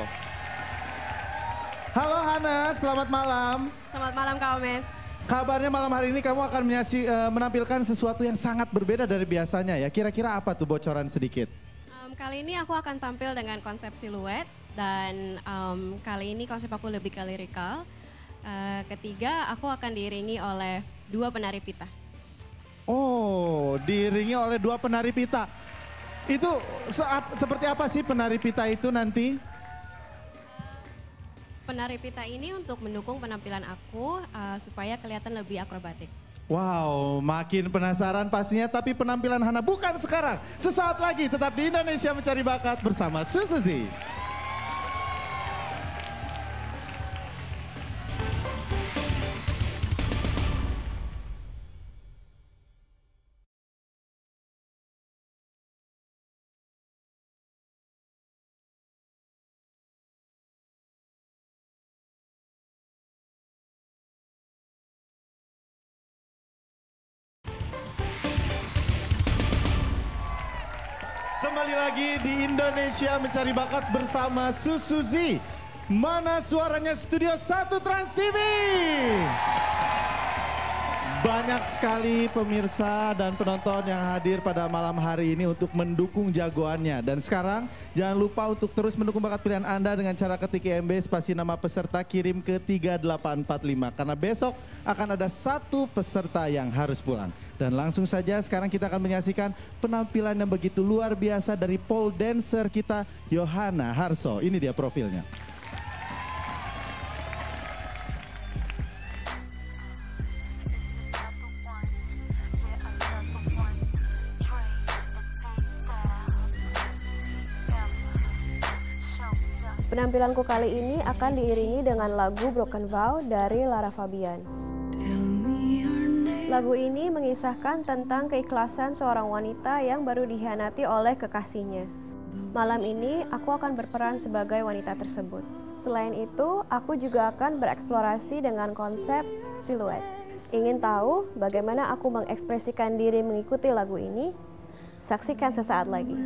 Halo Hana, selamat malam. Selamat malam Kak Omes. Kabarnya malam hari ini kamu akan menyaksi, eh, menampilkan sesuatu yang sangat berbeda dari biasanya ya. Kira-kira apa tuh bocoran sedikit? Em, kali ini aku akan tampil dengan konsep siluet dan em, kali ini konsep aku lebih ke lirikal. Eh, ketiga, aku akan diiringi oleh dua penari pita. Oh, diiringi oleh dua penari pita. Itu se- seperti apa sih penari pita itu nanti? Penari pita ini untuk mendukung penampilan aku eh, supaya kelihatan lebih akrobatik. Wow, makin penasaran pastinya. Tapi penampilan Hana bukan sekarang. Sesaat lagi tetap di Indonesia Mencari Bakat bersama Susuzi. Kembali lagi di Indonesia Mencari Bakat bersama Susuzi. Mana suaranya Studio 1 Trans TV? Banyak sekali pemirsa dan penonton yang hadir pada malam hari ini untuk mendukung jagoannya. Dan sekarang jangan lupa untuk terus mendukung bakat pilihan Anda dengan cara ketik IMB spasi nama peserta kirim ke 3845. Karena besok akan ada satu peserta yang harus pulang. Dan langsung saja sekarang kita akan menyaksikan penampilan yang begitu luar biasa dari pole dancer kita Yohana Harso. Ini dia profilnya. Penampilanku kali ini akan diiringi dengan lagu Broken Vow dari Lara Fabian. Lagu ini mengisahkan tentang keikhlasan seorang wanita yang baru dihianati oleh kekasihnya. Malam ini aku akan berperan sebagai wanita tersebut. Selain itu, aku juga akan bereksplorasi dengan konsep siluet. Ingin tahu bagaimana aku mengekspresikan diri mengikuti lagu ini? Saksikan sesaat lagi.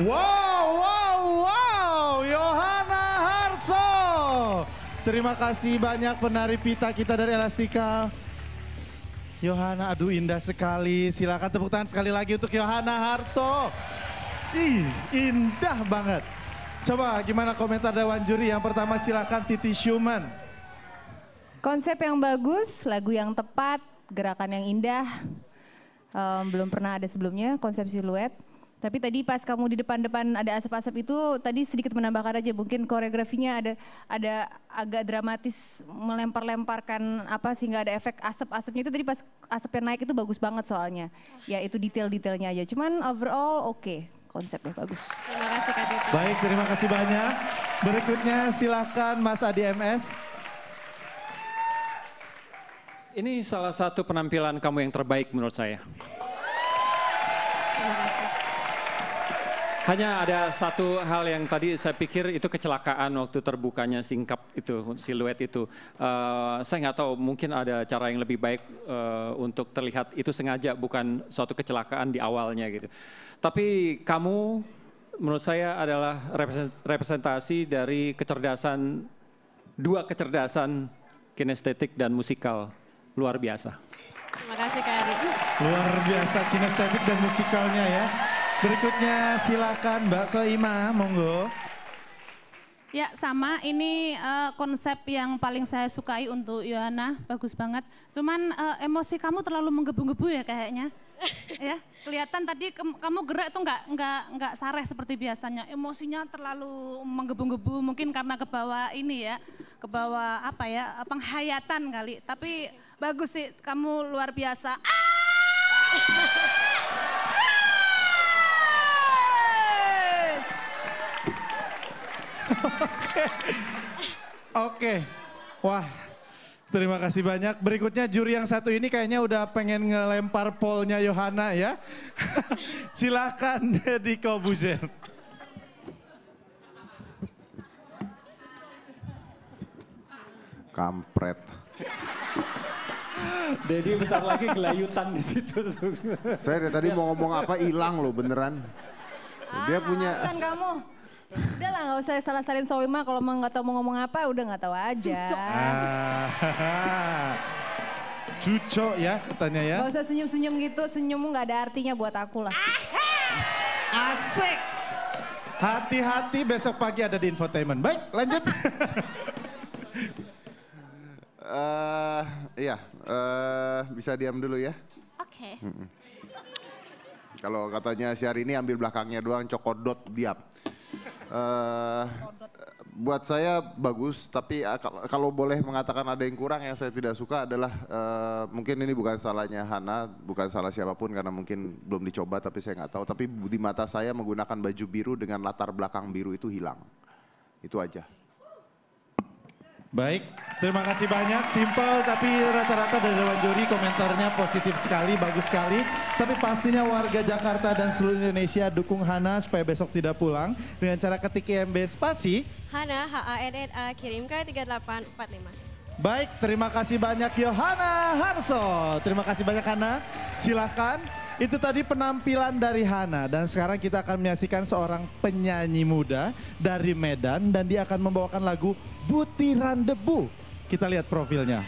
Wow, wow, wow, Yohana Harso. Terima kasih banyak penari pita kita dari Elastika. Yohana, aduh indah sekali. Silakan tepuk tangan sekali lagi untuk Yohana Harso. Ih, indah banget. Coba gimana komentar Dewan Juri? Yang pertama silakan Titi Schumann. Konsep yang bagus, lagu yang tepat, gerakan yang indah. Em, belum pernah ada sebelumnya konsep siluet. Tapi tadi pas kamu di depan-depan ada asap-asap itu tadi sedikit menambahkan aja mungkin koreografinya ada ada agak dramatis melempar-lemparkan apa sehingga ada efek asap-asapnya itu tadi pas asapnya naik itu bagus banget soalnya. Ya itu detail-detailnya aja. Cuman overall oke konsepnya bagus. Terima kasih Kak Titi. Baik, terima kasih banyak. Berikutnya silakan Mas Adi MS. Ini salah satu penampilan kamu yang terbaik menurut saya. Terima kasih. Hanya ada satu hal yang tadi saya pikir itu kecelakaan waktu terbukanya singkap itu, siluet itu. Eh, saya nggak tahu, mungkin ada cara yang lebih baik eh, untuk terlihat itu sengaja, bukan suatu kecelakaan di awalnya gitu. Tapi kamu menurut saya adalah represent- representasi dari kecerdasan, dua kecerdasan kinestetik dan musikal luar biasa. Terima kasih Kak Adi. Luar biasa kinestetik dan musikalnya ya. Berikutnya silakan Mbak Soima, monggo. Ya sama, ini eh, konsep yang paling saya sukai untuk Yohana, bagus banget. Cuman eh, emosi kamu terlalu menggebu-gebu ya kayaknya. *laughs* ya, kelihatan tadi kem- kamu gerak tuh nggak nggak nggak sareh seperti biasanya. Emosinya terlalu menggebu-gebu, mungkin karena ke bawah ini ya, ke bawah apa ya, penghayatan kali. Tapi bagus sih, kamu luar biasa. *laughs* Oke, wah Terima kasih banyak. Berikutnya juri yang satu ini kayaknya udah pengen ngelempar polnya Yohana ya. *laughs* Silakan Deddy Kobuzer. Kampret. Dedi bentar lagi gelayutan di situ. Saya dari tadi mau ngomong apa hilang loh beneran. Dia punya Alasan kamu. Udah lah gak usah salah-salin Soima kalau mau nggak tahu mau ngomong apa udah nggak tahu aja. Ah, *laughs* Cucok ya katanya ya. Gak usah senyum-senyum gitu, senyummu nggak ada artinya buat aku lah. Asik. Hati-hati besok pagi ada di infotainment. Baik lanjut. *laughs* eh iya, eh bisa diam dulu ya. Oke. Mm-mm. Kalau katanya si hari ini ambil belakangnya doang cokodot diam. Eh buat saya bagus, tapi kal- kalau boleh mengatakan ada yang kurang yang saya tidak suka adalah eh, mungkin ini bukan salahnya Hana, bukan salah siapa pun karena mungkin belum dicoba tapi saya nggak tahu. Tapi di mata saya menggunakan baju biru dengan latar belakang biru itu hilang. Itu aja. Baik, terima kasih banyak. Simple tapi rata-rata dari dewan juri komentarnya positif sekali, bagus sekali. Tapi pastinya warga Jakarta dan seluruh Indonesia dukung Hana supaya besok tidak pulang dengan cara ketik IMB spasi. Hana, H-A-N-N-A, kirim ke 3845. Baik, terima kasih banyak Yohana Harso. Terima kasih banyak Hana. Silahkan. Itu tadi penampilan dari Hana dan sekarang kita akan menyaksikan seorang penyanyi muda dari Medan dan dia akan membawakan lagu Butiran Debu. Kita lihat profilnya.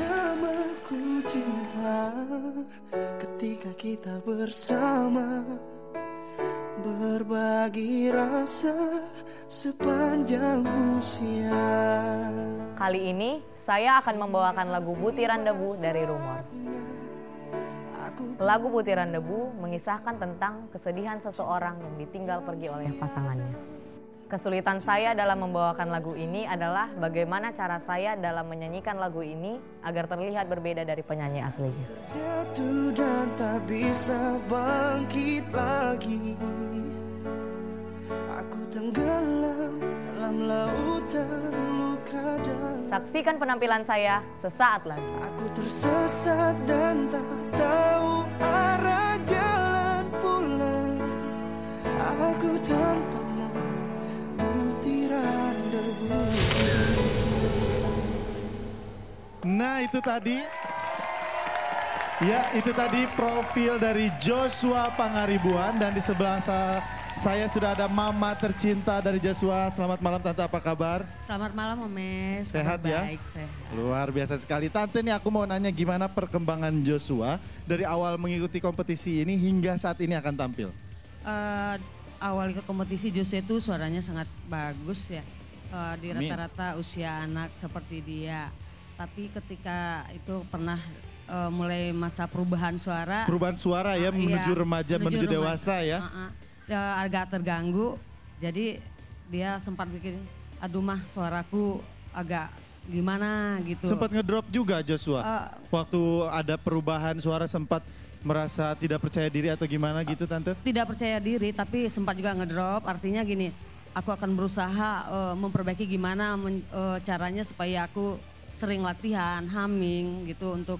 Namaku cinta ketika kita bersama Berbagi rasa sepanjang usia Kali ini saya akan membawakan lagu Butiran Debu dari Rumor. Lagu Butiran Debu mengisahkan tentang kesedihan seseorang yang ditinggal pergi oleh pasangannya. Kesulitan saya dalam membawakan lagu ini adalah bagaimana cara saya dalam menyanyikan lagu ini agar terlihat berbeda dari penyanyi aslinya. Jatuh dan tak bisa bangkit lagi Aku tenggelam dalam lautan luka dalam Saksikan penampilan saya sesaat lagi. Aku tersesat dan tak tahu arah jalan pulang Aku tanpamu butiran debu Nah itu tadi. Ya itu tadi profil dari Joshua Pangaribuan dan di sebelah sa- saya sudah ada mama tercinta dari Joshua. Selamat malam Tante apa kabar? Selamat malam Omes. Sehat ya? Baik, sehat. Luar biasa sekali. Tante nih aku mau nanya gimana perkembangan Joshua dari awal mengikuti kompetisi ini hingga saat ini akan tampil. Eh, awal ikut kompetisi Joshua itu suaranya sangat bagus ya. Eh, di rata-rata usia anak seperti dia. Tapi ketika itu pernah eh, mulai masa perubahan suara. Perubahan suara ya Ah, menuju iya, remaja menuju, remaja. dewasa ya. Ah, ah. Ya, agak terganggu. Jadi dia sempat bikin, aduh mah suaraku agak gimana gitu. Sempat ngedrop juga Joshua. Eh, Waktu ada perubahan suara sempat merasa tidak percaya diri atau gimana gitu Tante? tidak percaya diri tapi sempat juga ngedrop artinya gini aku akan berusaha eh, memperbaiki gimana men- eh, caranya supaya aku sering latihan humming gitu untuk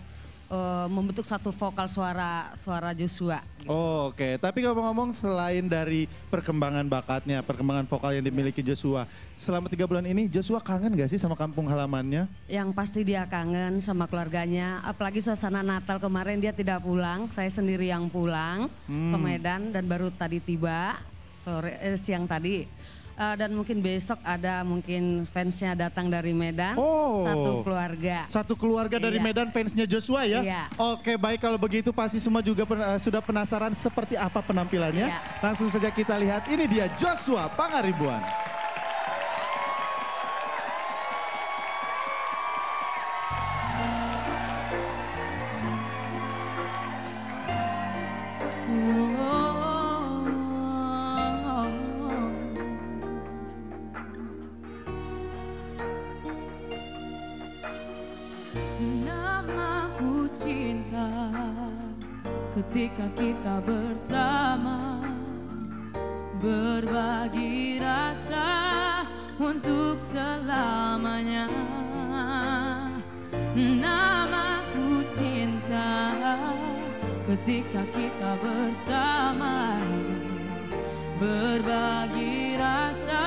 eh, membentuk satu vokal suara suara Joshua Oh, Oke, tapi ngomong-ngomong selain dari perkembangan bakatnya, perkembangan vokal yang dimiliki Joshua, selama tiga bulan ini Joshua kangen gak sih sama kampung halamannya? yang pasti dia kangen sama keluarganya apalagi suasana Natal kemarin dia tidak pulang saya sendiri yang pulang Hmm. ke Medan dan baru tadi tiba sore eh, siang tadi Eh, dan mungkin besok ada mungkin fansnya datang dari Medan Oh. satu keluarga Satu keluarga dari Iya. Medan fansnya Joshua ya? Iya. Oke baik kalau begitu pasti semua juga pen- eh, sudah penasaran seperti apa penampilannya. Iya. Langsung saja kita lihat ini dia Joshua Pangaribuan. Namaku cinta ketika kita bersama. Berbagi rasa untuk selamanya. Namaku cinta ketika kita bersama. Berbagi rasa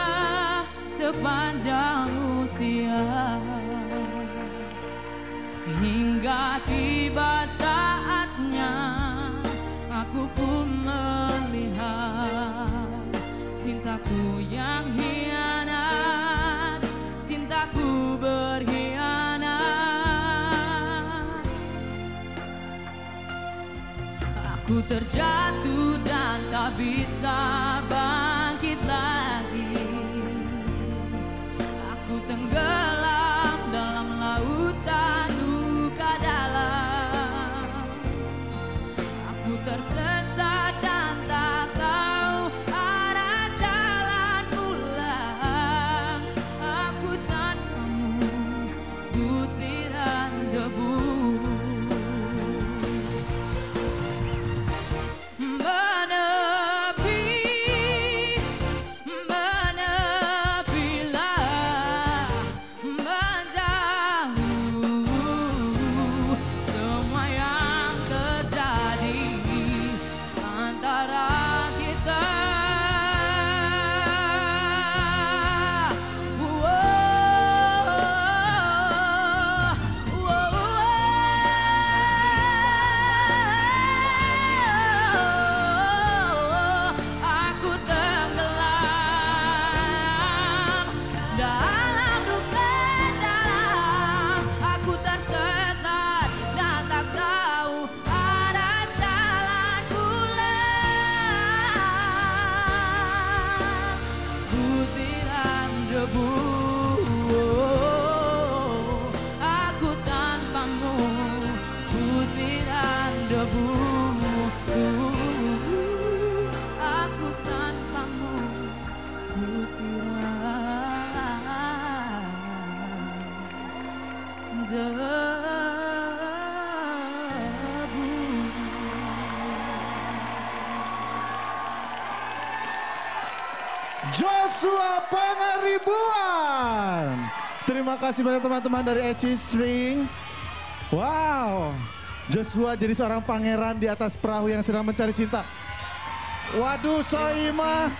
sepanjang usia Hingga tiba saatnya aku pun melihat cintaku yang hianat, cintaku berkhianat. Aku terjatuh dan tak bisa kasih banyak teman-teman dari Eci String. Wow, Joshua jadi seorang pangeran di atas perahu yang sedang mencari cinta. Waduh, Soima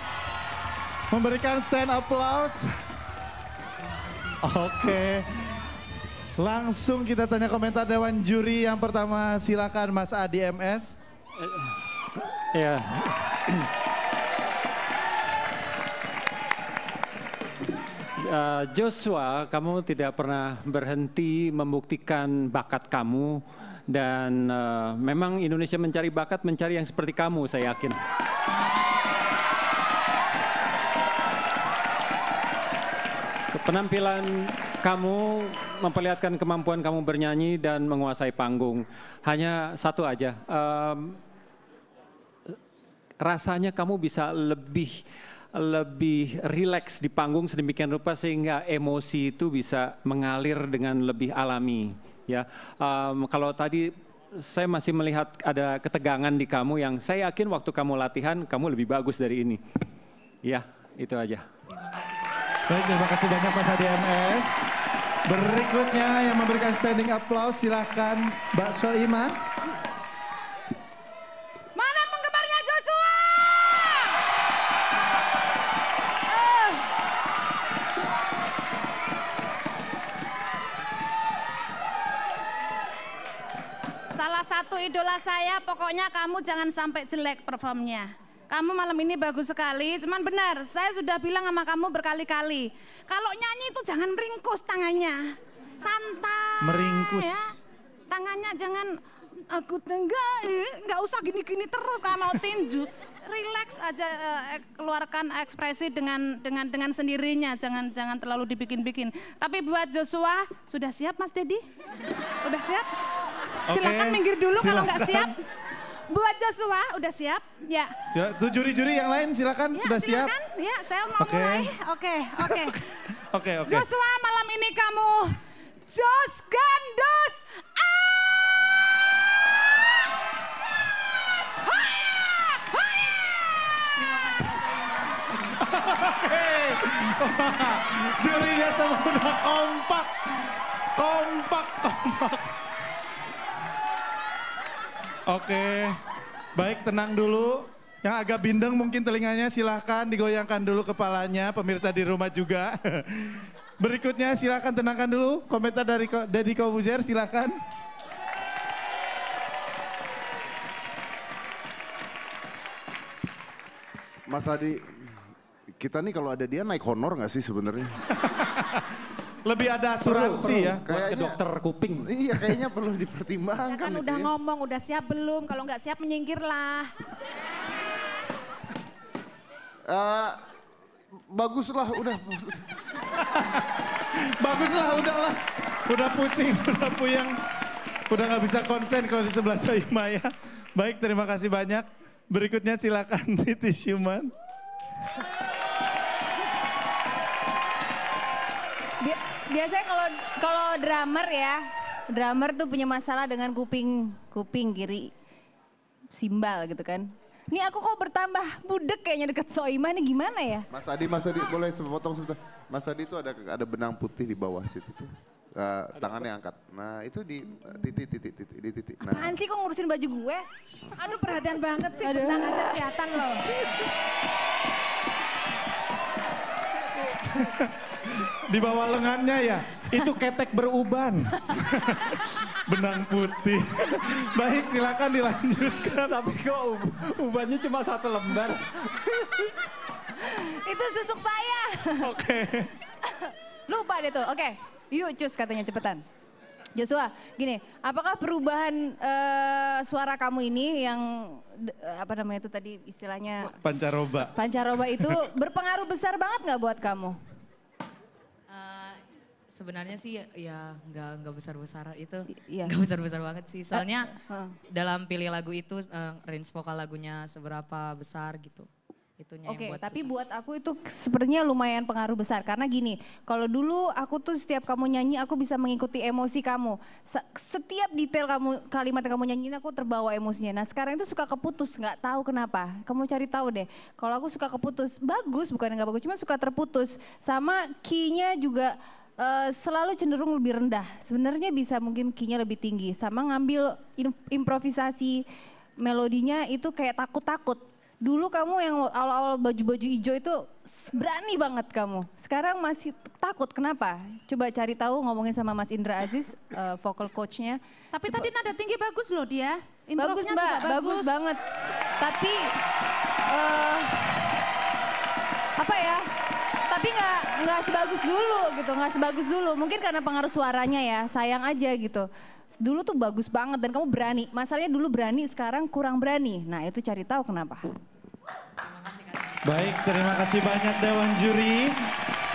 memberikan stand applause. Oke. Langsung kita tanya komentar Dewan Juri yang pertama silakan Mas Adi MS. Ya. Eh, Joshua, kamu tidak pernah berhenti membuktikan bakat kamu dan eh, memang Indonesia mencari bakat mencari yang seperti kamu, saya yakin. Penampilan kamu memperlihatkan kemampuan kamu bernyanyi dan menguasai panggung. Hanya satu aja, em, rasanya kamu bisa lebih lebih rileks di panggung sedemikian rupa sehingga emosi itu bisa mengalir dengan lebih alami. Ya, Em, kalau tadi saya masih melihat ada ketegangan di kamu yang saya yakin waktu kamu latihan kamu lebih bagus dari ini. Ya, itu aja. Baik, terima kasih banyak Mas Adi MS. Berikutnya yang memberikan standing applause silahkan Mbak Soima. Mana penggemarnya Joshua? Eh. Salah satu idola saya, pokoknya kamu jangan sampai jelek performnya. Kamu malam ini bagus sekali, cuman benar, saya sudah bilang sama kamu berkali-kali. Kalau nyanyi itu jangan ringkus tangannya. Santai. Meringkus. ya. Tangannya jangan aku tenggak, nggak usah gini-gini terus kalau mau tinju. Relax aja eh, keluarkan ekspresi dengan dengan dengan sendirinya, jangan jangan terlalu dibikin-bikin. Tapi buat Joshua, sudah siap Mas Dedi? Udah siap? Silakan minggir dulu kalau nggak siap. Buat Joshua, udah siap? Ya. Tuh juri-juri yang lain silakan sudah siap. Silakan. Ya, saya mau mulai. Oke, oke. *laughs* Oke, oke. Joshua malam ini kamu Jos Gandos Oke, *laughs* Jurinya semua udah kompak. Kompak, kompak. Oke, baik tenang dulu. Yang agak bindeng mungkin telinganya silahkan digoyangkan dulu kepalanya, pemirsa di rumah juga. *laughs* Berikutnya silahkan tenangkan dulu komentar dari Deddy Kobuzer silahkan. Mas Adi, kita nih kalau ada dia naik honor nggak sih sebenarnya? *laughs* Lebih ada asuransi ya. Buat ke dokter kuping. Iya kayaknya *laughs* perlu dipertimbangkan Kan udah ya. ngomong, udah siap belum? Kalau nggak siap menyingkirlah. *laughs* Eh, baguslah udah. *laughs* Baguslah udahlah. Udah pusing, udah puyeng. Udah nggak bisa konsen kalau di sebelah Soima ya. Baik, terima kasih banyak. Berikutnya silakan Titi Syuman. Biasanya kalau kalau drummer ya, drummer tuh punya masalah dengan kuping kuping kiri simbal gitu kan. Ini aku kok bertambah budek kayaknya deket Soima ini gimana ya? Mas Adi, Mas Adi boleh sepotong sebentar. Mas Adi itu ada ada benang putih di bawah situ tuh. Eh, tangannya angkat. Nah itu di titik titik titik di titik. Nah. Apaan sih kok ngurusin baju gue? Aduh perhatian banget sih, Aduh. benang aja kelihatan loh. *laughs* Di bawah lengannya ya, itu ketek beruban. *laughs* Benang putih. *laughs* Baik, silakan dilanjutkan. Tapi kok ub- ubannya cuma satu lembar. Itu susuk saya. Oke. *laughs* Lupa deh tuh. Oke, yuk cus katanya cepetan. Joshua, gini, apakah perubahan eh, suara kamu ini yang eh, apa namanya itu tadi istilahnya Pancaroba. pancaroba itu berpengaruh besar banget nggak buat kamu? Sebenarnya sih ya nggak nggak besar besar itu iya. nggak besar besar banget sih soalnya Heeh. dalam pilih lagu itu eh, range vokal lagunya seberapa besar gitu itunya Oke, yang buat tapi buat aku itu sepertinya lumayan pengaruh besar karena gini, kalau dulu aku tuh setiap kamu nyanyi aku bisa mengikuti emosi kamu. Se- Setiap detail kamu kalimat yang kamu nyanyiin aku terbawa emosinya. Nah sekarang itu suka keputus, nggak tahu kenapa. Kamu cari tahu deh. Kalau aku suka keputus, bagus bukan nggak bagus, cuma suka terputus. Sama key-nya juga eh, selalu cenderung lebih rendah. Sebenarnya bisa mungkin key-nya lebih tinggi. Sama ngambil im- improvisasi melodinya itu kayak takut-takut. Dulu kamu yang awal-awal baju-baju hijau itu berani banget kamu. Sekarang masih takut. Kenapa? Coba cari tahu ngomongin sama Mas Indra Aziz, eh, vocal coachnya. Tapi tadi nada tinggi bagus loh dia. Bagus mbak, juga bagus. banget. Tapi eh, apa ya? Tapi nggak nggak sebagus dulu gitu, nggak sebagus dulu. Mungkin karena pengaruh suaranya ya, sayang aja gitu. Dulu tuh bagus banget dan kamu berani. Masalahnya dulu berani, sekarang kurang berani. Nah itu cari tahu kenapa. Baik, terima kasih banyak Dewan Juri.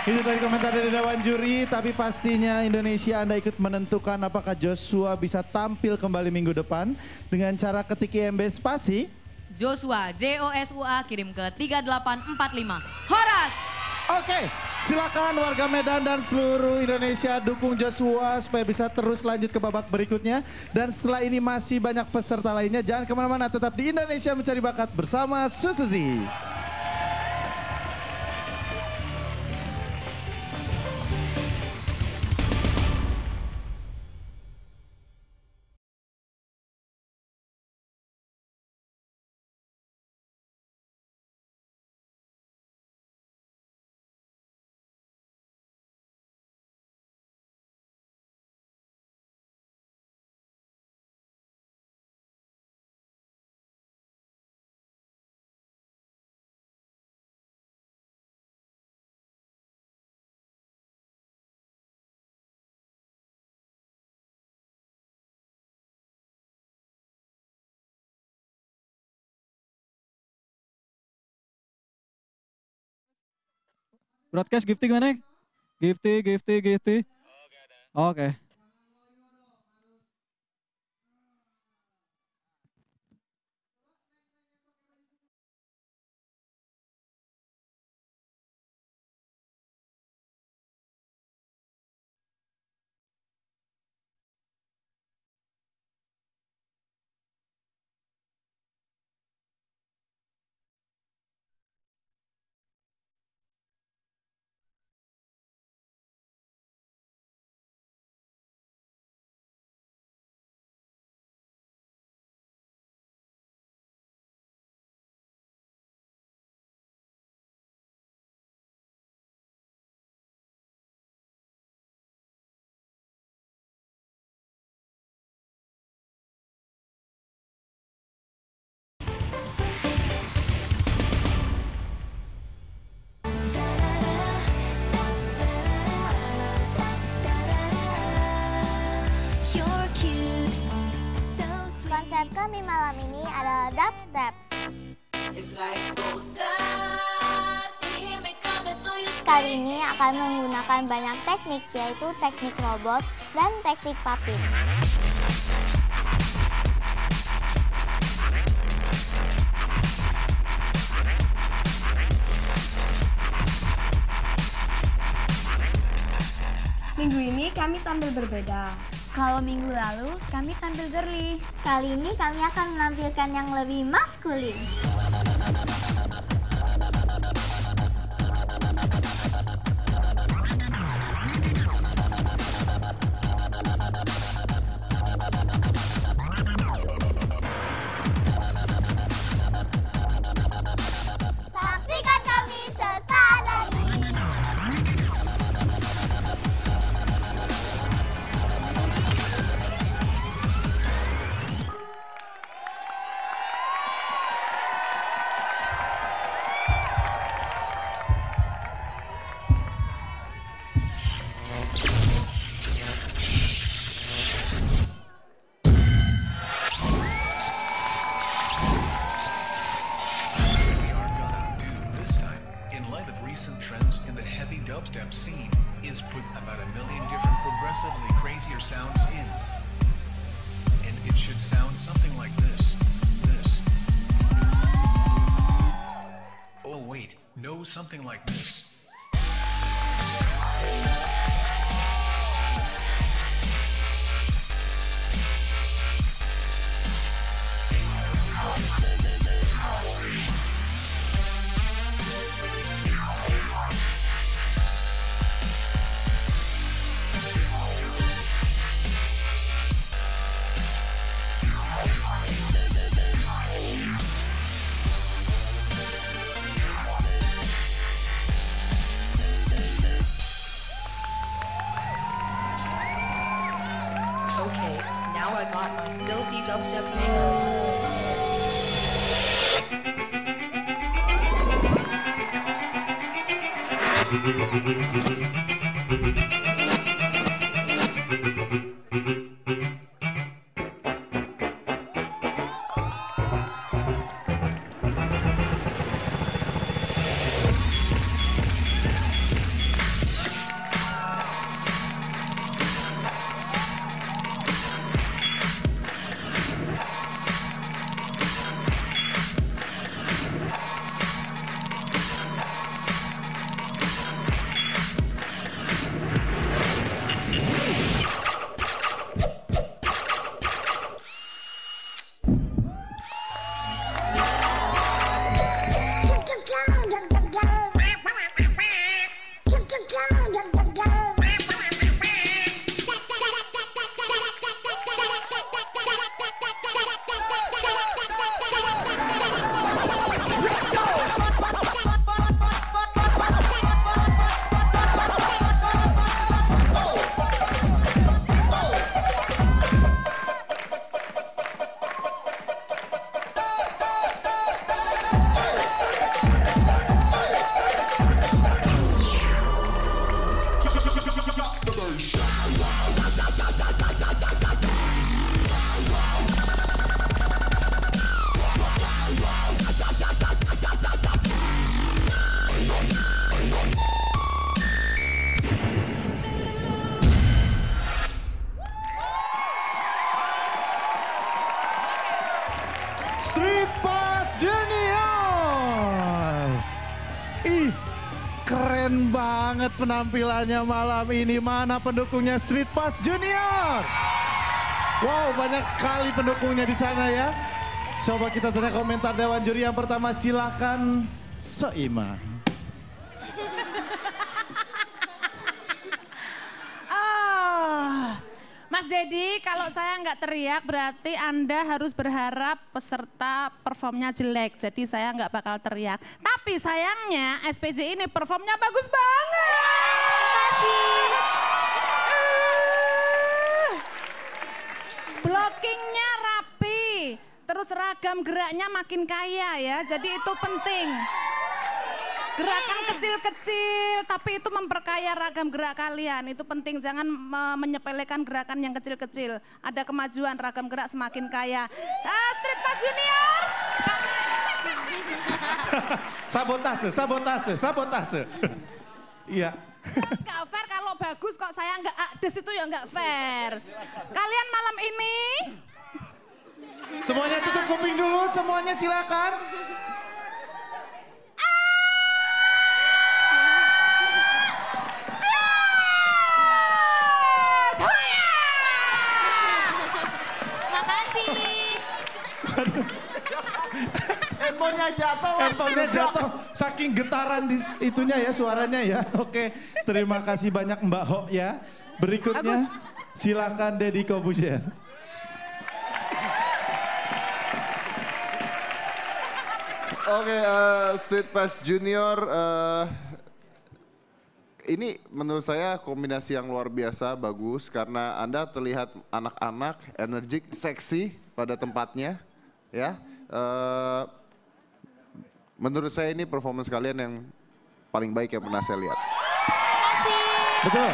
Itu tadi komentar dari Dewan Juri, tapi pastinya Indonesia Anda ikut menentukan apakah Joshua bisa tampil kembali minggu depan dengan cara ketik IMB spasi. Joshua J O S U A kirim ke 3845 Horas Oke, silakan warga Medan dan seluruh Indonesia dukung Joshua supaya bisa terus lanjut ke babak berikutnya. Dan setelah ini masih banyak peserta lainnya, jangan ke mana-mana, tetap di Indonesia Mencari Bakat bersama Susuzi. Broadcast gifting mana? Gifty, gifty, gifty. Oke. You're Konsep kami malam ini adalah dubstep. Kali ini akan menggunakan banyak teknik yaitu teknik robot dan teknik papin. Minggu ini kami tampil berbeda. Kalau minggu lalu kami tampil girly. Kali ini kami akan menampilkan yang lebih maskulin. Penampilannya malam ini. Mana pendukungnya Street Pass Junior? Wow, banyak sekali pendukungnya di sana ya. Coba kita tanya komentar Dewan Juri yang pertama. Silakan Soima. Ah, *laughs* Mas Dedi, kalau saya nggak teriak berarti Anda harus berharap peserta performnya jelek. Jadi saya nggak bakal teriak. Tapi sayangnya SPJ ini performnya bagus banget. Ah. Blockingnya rapi. Terus ragam geraknya makin kaya ya. Jadi itu penting. Gerakan kecil-kecil, tapi itu memperkaya ragam gerak kalian. Itu penting, jangan me- menyepelekan gerakan yang kecil-kecil. Ada kemajuan, ragam gerak semakin kaya. Ah, Street Pass Junior. *laughs* Sabotase, sabotase, sabotase. *laughs* Iya. Nggak fair kalau bagus kok saya nggak ades itu ya nggak fair. Kalian malam ini Semuanya tutup kuping dulu, semuanya silakan. Handphonenya jatuh. Handphonenya jatuh, saking getaran di itunya ya suaranya ya. *laughs* Oke, terima kasih banyak Mbak Ho ya. Berikutnya silakan Deddy Kobusier. Oke, eh, Street Pass Junior, eh, ini menurut saya kombinasi yang luar biasa, bagus karena Anda terlihat anak-anak, energik, seksi pada tempatnya, ya. Eh, menurut saya ini performance kalian yang paling baik yang pernah saya lihat. Betul.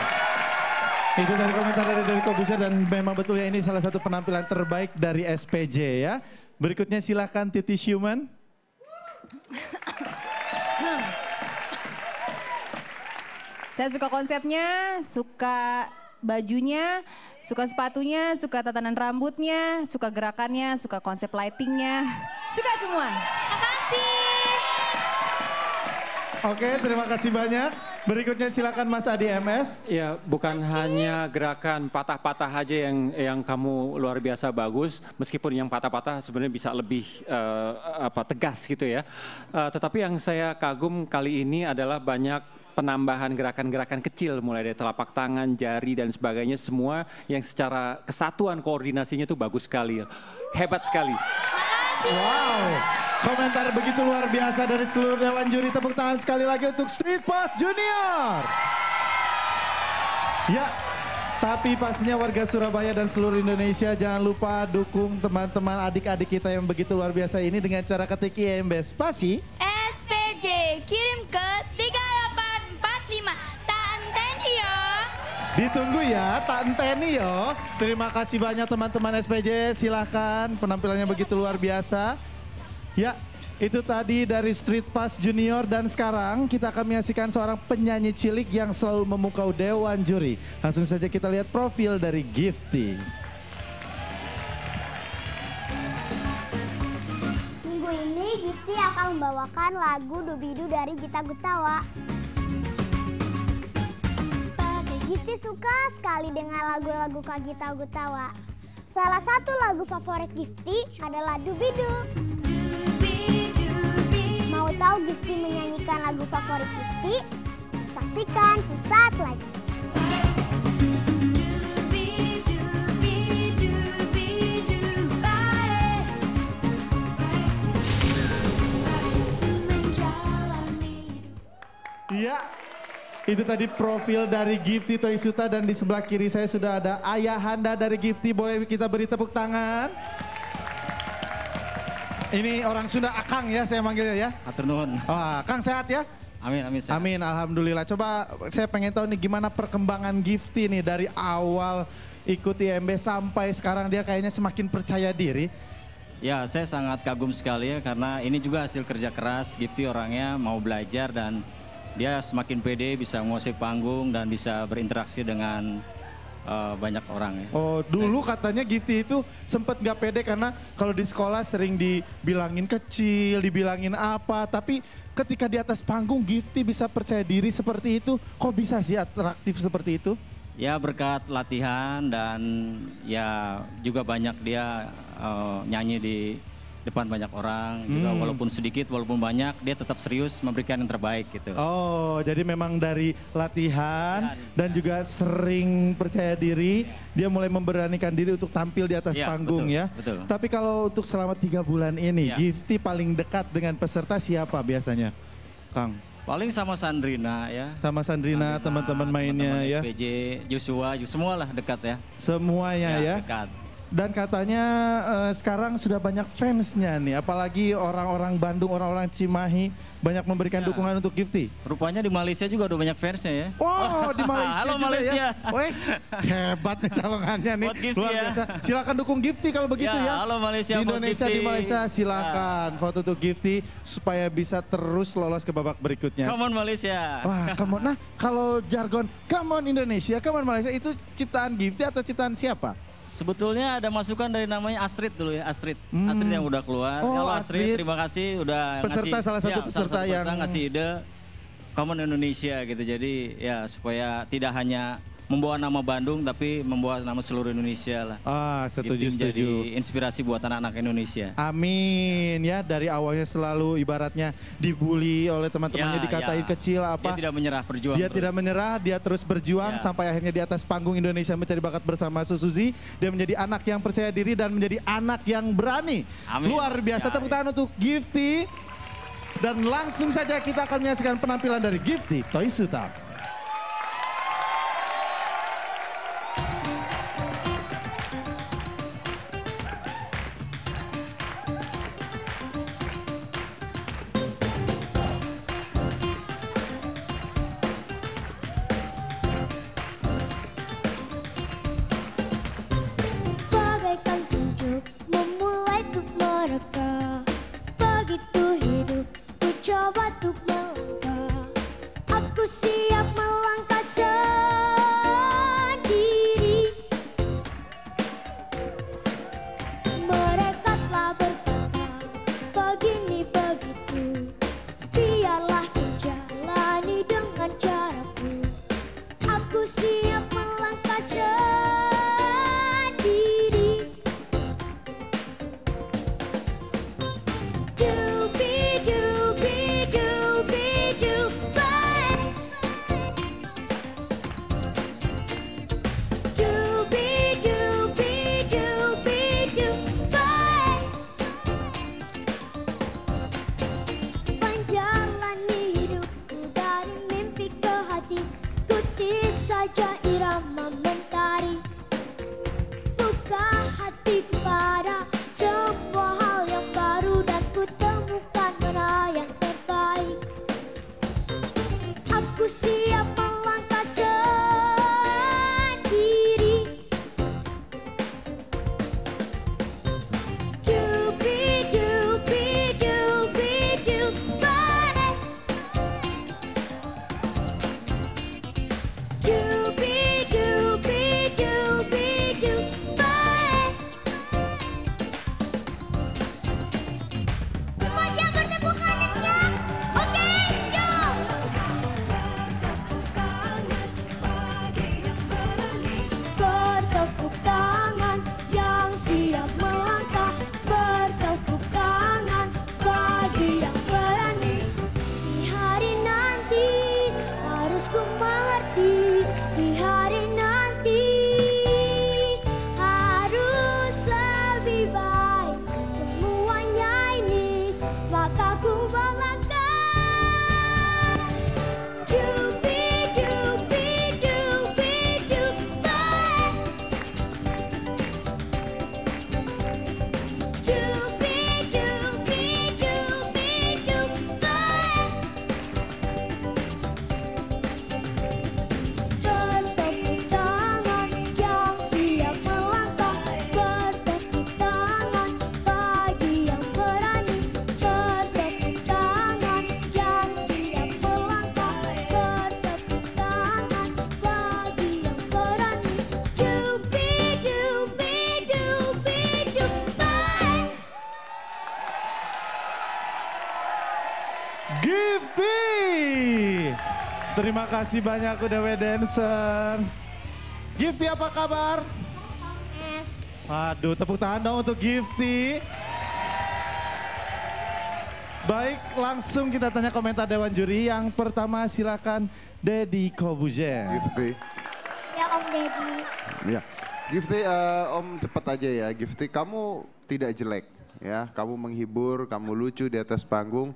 Itu dari komentar dari Deddy Kobusier dan memang betul ya ini salah satu penampilan terbaik dari SPJ ya. Berikutnya silakan Titi Schumann. Saya suka konsepnya, suka bajunya, suka sepatunya, suka tatanan rambutnya, suka gerakannya, suka konsep lightingnya. Suka semua. Oke, terima kasih banyak. Berikutnya silakan Mas Adi MS. Ya, bukan hanya gerakan patah-patah aja yang yang kamu luar biasa bagus, meskipun yang patah-patah sebenarnya bisa lebih eh, apa tegas gitu ya. Eh, tetapi yang saya kagum kali ini adalah banyak penambahan gerakan-gerakan kecil mulai dari telapak tangan, jari dan sebagainya semua yang secara kesatuan koordinasinya tuh bagus sekali. Hebat sekali. Wow, komentar begitu luar biasa dari seluruh dewan juri. Tepuk tangan sekali lagi untuk Street Pass Junior. Ya, tapi pastinya warga Surabaya dan seluruh Indonesia jangan lupa dukung teman-teman adik-adik kita yang begitu luar biasa ini dengan cara ketik IMB spasi. SPJ kirim ke 3845. Ditunggu ya, tak enteni yo. Terima kasih banyak teman-teman SPJ, silahkan penampilannya begitu luar biasa. Ya, itu tadi dari Street Pass Junior dan sekarang kita akan menyaksikan seorang penyanyi cilik yang selalu memukau dewan juri. Langsung saja kita lihat profil dari Gifty. Minggu ini Gifty akan membawakan lagu Dubidu dari Gita Gutawa. Gifty suka sekali dengan lagu-lagu Kak Gita Gutawa. Salah satu lagu favorit Gifty adalah Dubidu. Mau tahu Gifty menyanyikan lagu favorit Gifty? Saksikan sesaat lagi. Iya, itu tadi profil dari Gifty Toisuta dan di sebelah kiri saya sudah ada Ayahanda dari Gifty. Boleh kita beri tepuk tangan? Ini orang Sunda Akang ya saya manggilnya ya. Atur nuhun. Wah, Kang sehat ya? Amin, amin. sehat. Amin, alhamdulillah. Coba saya pengen tahu nih gimana perkembangan Gifty nih dari awal ikut IMB sampai sekarang dia kayaknya semakin percaya diri. Ya, saya sangat kagum sekali ya karena ini juga hasil kerja keras. Gifty orangnya mau belajar dan dia semakin pede bisa menguasai panggung dan bisa berinteraksi dengan eh, banyak orang ya. Oh, dulu katanya Gifty itu sempat nggak pede karena kalau di sekolah sering dibilangin kecil, dibilangin apa, tapi ketika di atas panggung Gifty bisa percaya diri seperti itu, kok bisa sih atraktif seperti itu? Ya berkat latihan dan ya juga banyak dia eh, nyanyi di depan banyak orang juga Hmm. walaupun sedikit walaupun banyak dia tetap serius memberikan yang terbaik gitu. Oh, jadi memang dari latihan dan juga sering percaya diri, dia mulai memberanikan diri untuk tampil di atas Iya, panggung betul, ya. betul. Tapi kalau untuk selama tiga bulan ini, Iya. Gifty paling dekat dengan peserta siapa biasanya, Kang? Paling sama Sandrina ya. Sama Sandrina, teman-teman mainnya teman-teman ya. SPJ, Joshua, ju- semualah dekat ya. Semuanya ya. dekat. Dan katanya eh, sekarang sudah banyak fansnya nih, apalagi orang-orang Bandung, orang-orang Cimahi banyak memberikan dukungan untuk Gifty. Rupanya di Malaysia juga udah banyak fansnya ya. Oh, di *laughs* Malaysia Halo juga Malaysia. ya. Wes, hebat nih calongannya nih. Buat Gifty Luar ya. biasa. Silakan dukung Gifty kalau begitu Ya, ya. halo Malaysia, Di vote Indonesia, di. Malaysia silakan foto untuk Gifty supaya bisa terus lolos ke babak berikutnya. Come on Malaysia. Wah, come on. Nah, kalau jargon come on Indonesia, come on Malaysia itu ciptaan Gifty atau ciptaan siapa? Sebetulnya ada masukan dari namanya Astrid dulu ya, Astrid. Hmm. Astrid yang udah keluar. Oh, Halo Astrid, Astrid. terima kasih udah Peserta, ngasih, salah satu ya, peserta yang- ngasih ide Common Indonesia gitu. Jadi ya supaya tidak hanya membawa nama Bandung tapi membawa nama seluruh Indonesia lah. Ah, setuju, Gitu, Jadi setuju. inspirasi buat anak-anak Indonesia. Amin ya dari awalnya selalu ibaratnya dibully oleh teman-temannya Ya, dikatain ya. kecil apa Dia tidak menyerah, berjuang dia terus. tidak menyerah dia terus berjuang Ya. sampai akhirnya di atas panggung Indonesia mencari bakat bersama Suzuzi dia menjadi anak yang percaya diri dan menjadi anak yang berani Amin. luar biasa Ya, tepuk tangan untuk Gifty dan langsung saja kita akan menyaksikan penampilan dari Gifty Toy Suta kasih banyak udah we dancer Gifty apa kabar? Aduh, tepuk tangan dong untuk Gifty. Baik, langsung kita tanya komentar Dewan Juri. Yang pertama silakan Dedi Kobuzen. Gifty. Ya Om Deddy Ya, Gifty, eh, Om cepat aja ya. Gifty, kamu tidak jelek ya. Kamu menghibur, kamu lucu di atas panggung.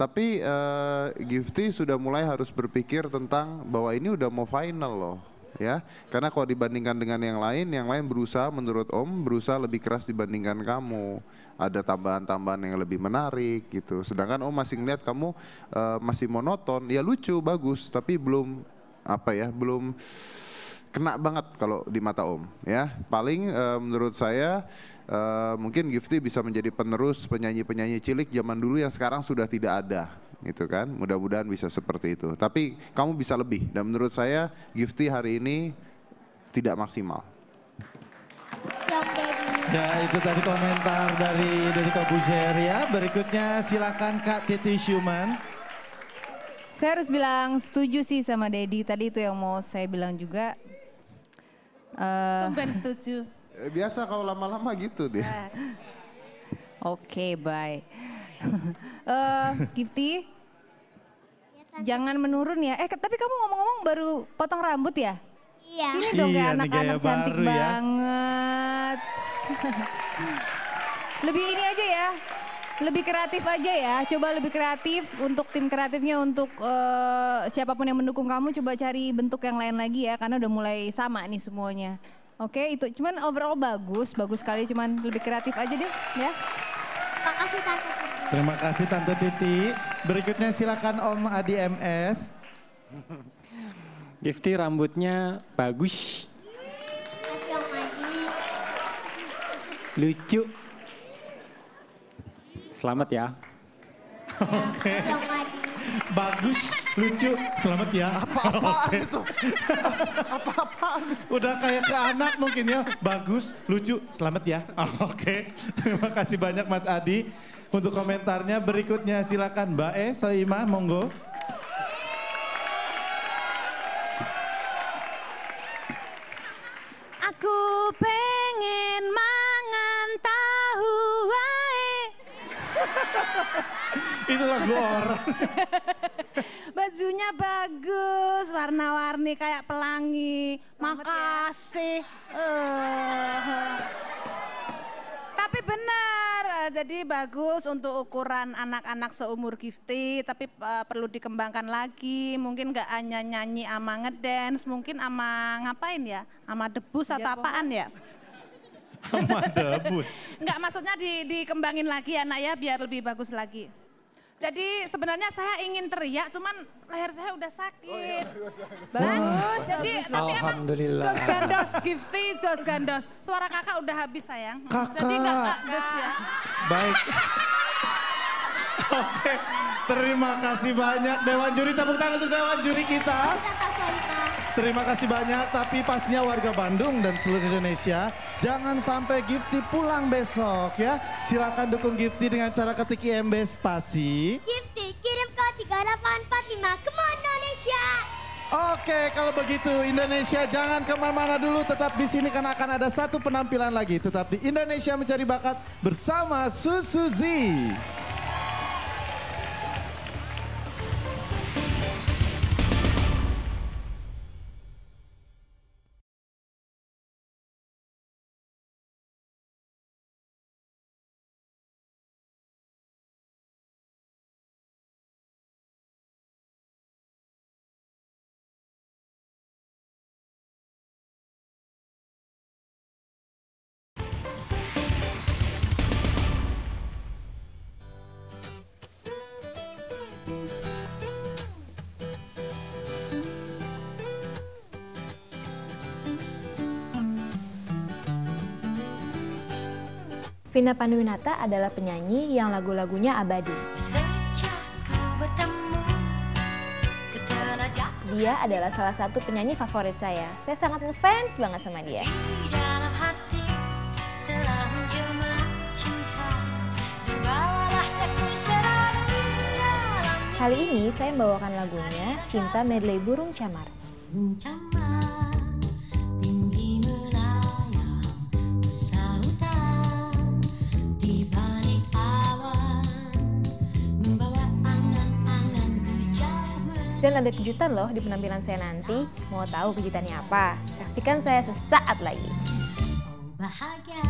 Tapi eh, Gifty sudah mulai harus berpikir tentang bahwa ini udah mau final loh. ya. Karena kalau dibandingkan dengan yang lain, yang lain berusaha menurut Om berusaha lebih keras dibandingkan kamu. Ada tambahan-tambahan yang lebih menarik gitu. Sedangkan Om masih ngeliat kamu eh, masih monoton, ya lucu, bagus, tapi belum apa ya, belum kena banget kalau di mata Om ya. Paling eh, menurut saya eh, mungkin Gifty bisa menjadi penerus penyanyi-penyanyi cilik zaman dulu yang sekarang sudah tidak ada gitu kan. Mudah-mudahan bisa seperti itu. Tapi kamu bisa lebih dan menurut saya Gifty hari ini tidak maksimal. Ya itu tadi komentar dari Deddy Kobuzer ya. Berikutnya silakan Kak Titi Syuman. Saya harus bilang setuju sih sama Dedi. Tadi itu yang mau saya bilang juga. Eh, Tumben setuju. Eh, Biasa kalau lama-lama gitu deh. Oke, bye. *laughs* Eh, Gifty, jangan menurun ya. Eh, tapi kamu ngomong-ngomong baru potong rambut ya? Iya. Ini dong Iya, anak-anak cantik ya. banget. *laughs* lebih ini aja ya. Lebih kreatif aja ya. Coba lebih kreatif untuk tim kreatifnya untuk eh, siapa pun yang mendukung kamu coba cari bentuk yang lain lagi ya karena udah mulai sama nih semuanya. Oke, itu cuman overall bagus, bagus sekali cuman lebih kreatif aja deh ya. Makasih Tante. Terima kasih Tante Titi. Berikutnya silakan Om Adi MS. Gifty rambutnya bagus, Makasih Om Adi. lucu. Selamat ya. Oke. Bagus, lucu, selamat ya. Apa-apaan itu? Apa-apaan Udah kayak ke anak mungkin ya. Bagus, lucu, selamat ya. Oke, terima kasih banyak Mas Adi. Untuk komentarnya berikutnya silakan Mbak E, Soima, monggo. Orang. *laughs* Bajunya bagus, warna-warni kayak pelangi. Makasih. Eh. Tapi benar, eh, jadi bagus untuk ukuran anak-anak seumur Gifty, tapi eh, perlu dikembangkan lagi. Mungkin nggak hanya nyanyi ama ngedance, mungkin ama ngapain ya? Ama debus atau apaan ya? Sama debus. *laughs* Enggak, maksudnya di, dikembangin lagi anak ya biar lebih bagus lagi. Jadi sebenarnya saya ingin teriak, cuman leher saya udah sakit. *laughs* Bagus, Jadi bagus. tapi emang Alhamdulillah. Jos Gandos, Gifty Jos Gandos. Suara kakak udah habis sayang. Kakak. Jadi enggak enggak ges ya. Baik. *laughs* Oke, terima kasih banyak Dewan Juri. Tepuk tangan untuk Dewan Juri kita. Terima kasih banyak, tapi pastinya warga Bandung dan seluruh Indonesia jangan sampai Gifty pulang besok ya. Silakan dukung Gifty dengan cara ketik IMB spasi. Gifty kirim ke 3845. Come on Indonesia. Oke, kalau begitu Indonesia jangan ke mana-mana dulu, tetap di sini karena akan ada satu penampilan lagi. Tetap di Indonesia mencari bakat bersama Susuzi. Vina Panduwinata adalah penyanyi yang lagu-lagunya abadi. Dia adalah salah satu penyanyi favorit saya. Saya sangat ngefans banget sama dia. Kali ini saya membawakan lagunya Cinta Medley Burung Camar. Dan ada kejutan loh di penampilan saya nanti. Mau tahu kejutannya apa? Saksikan saya sesaat lagi. Bahagia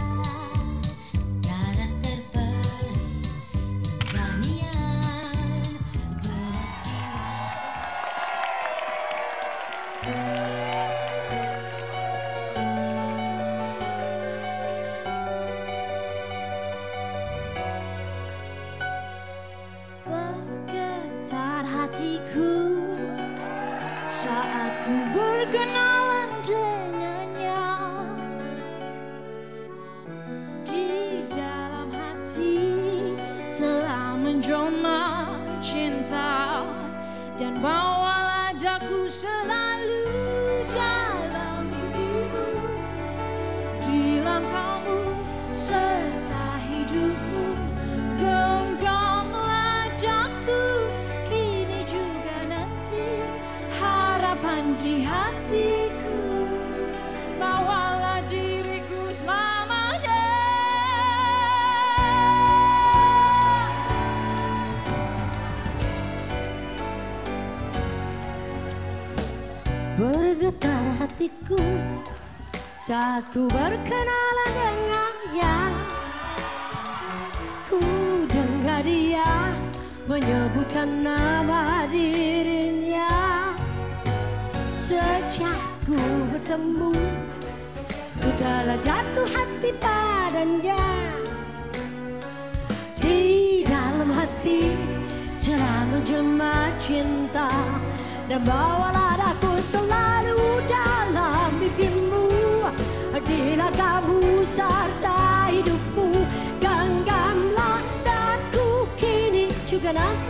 Bergetar hatiku. Saat ku berkenalan dengannya Ku dengar dia menyebutkan nama dirinya. Sejak ku bertemu Ku telah jatuh hati padanya. Di dalam hati telah menjelma cinta Dan bawalah selalu dalam mimpimu. Di langkahmu serta hidupmu. Genggamlah daku kini juga nanti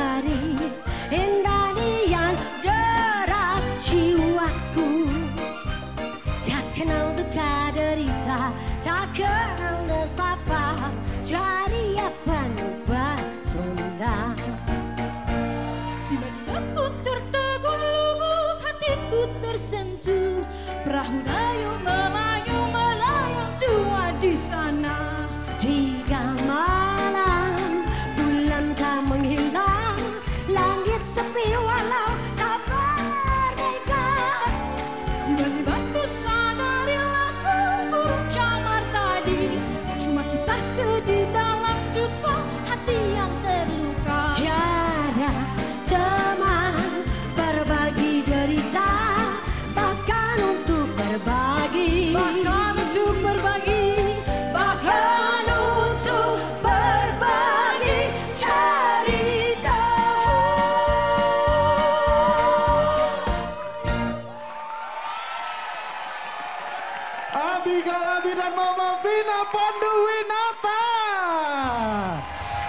Vina Panduwinata.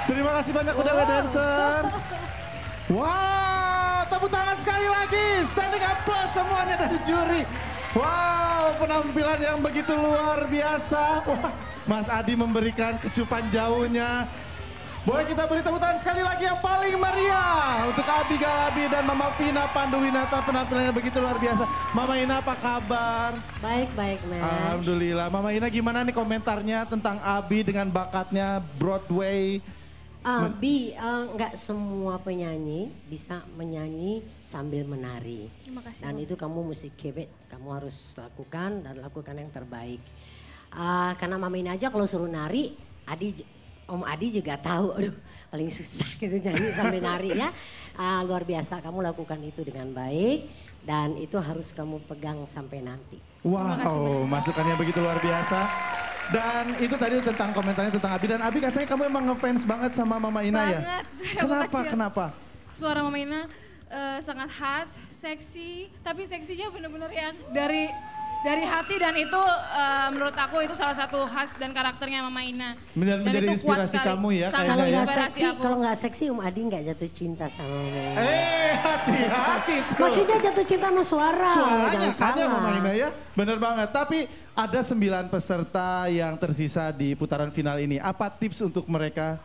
Terima kasih banyak udah dancers. Wow, tepuk tangan sekali lagi. Standing applause semuanya dari juri. Wow, penampilan yang begitu luar biasa. Wah, Mas Adi memberikan kecupan jauhnya. Boleh kita beri tepuk tangan sekali lagi yang paling meriah untuk Abigail Abi dan Mama Vina Panduwinata penampilannya begitu luar biasa. Mama Ina apa kabar? Baik, baik, Mas. Alhamdulillah. Mama Ina gimana nih komentarnya tentang Abi dengan bakatnya Broadway? Abi, eh, nggak semua penyanyi bisa menyanyi sambil menari. Terima kasih, Dan itu kamu mesti kebet, kamu harus lakukan dan lakukan yang terbaik. Ah, karena Mama ini aja kalau suruh nari, Adi, Om Adi juga tahu, aduh paling susah gitu nyanyi sambil nari ya. Ah, luar biasa, kamu lakukan itu dengan baik dan itu harus kamu pegang sampai nanti. Wow, masukannya begitu luar biasa. Dan itu tadi tentang komentarnya tentang Abi dan Abi katanya kamu emang ngefans banget sama Mama Ina ya? Banget. *laughs* Kenapa? Kecil. Kenapa? Suara Mama Ina eh, sangat khas, seksi, tapi seksinya bener-bener yang dari dari hati dan itu eh, menurut aku itu salah satu khas dan karakternya Mama Ina. Menjadi- Dan menjadi itu kuat inspirasi sekali. kamu ya, kayaknya Kalau ya. nggak seksi, kalau nggak seksi Om Adi nggak jatuh cinta sama Mama Ina. Eh, hati-hati tuh. Maksudnya jatuh cinta sama suara. Suaranya jangan kan ya. Mama Ina ya, bener banget. Tapi ada sembilan peserta yang tersisa di putaran final ini. Apa tips untuk mereka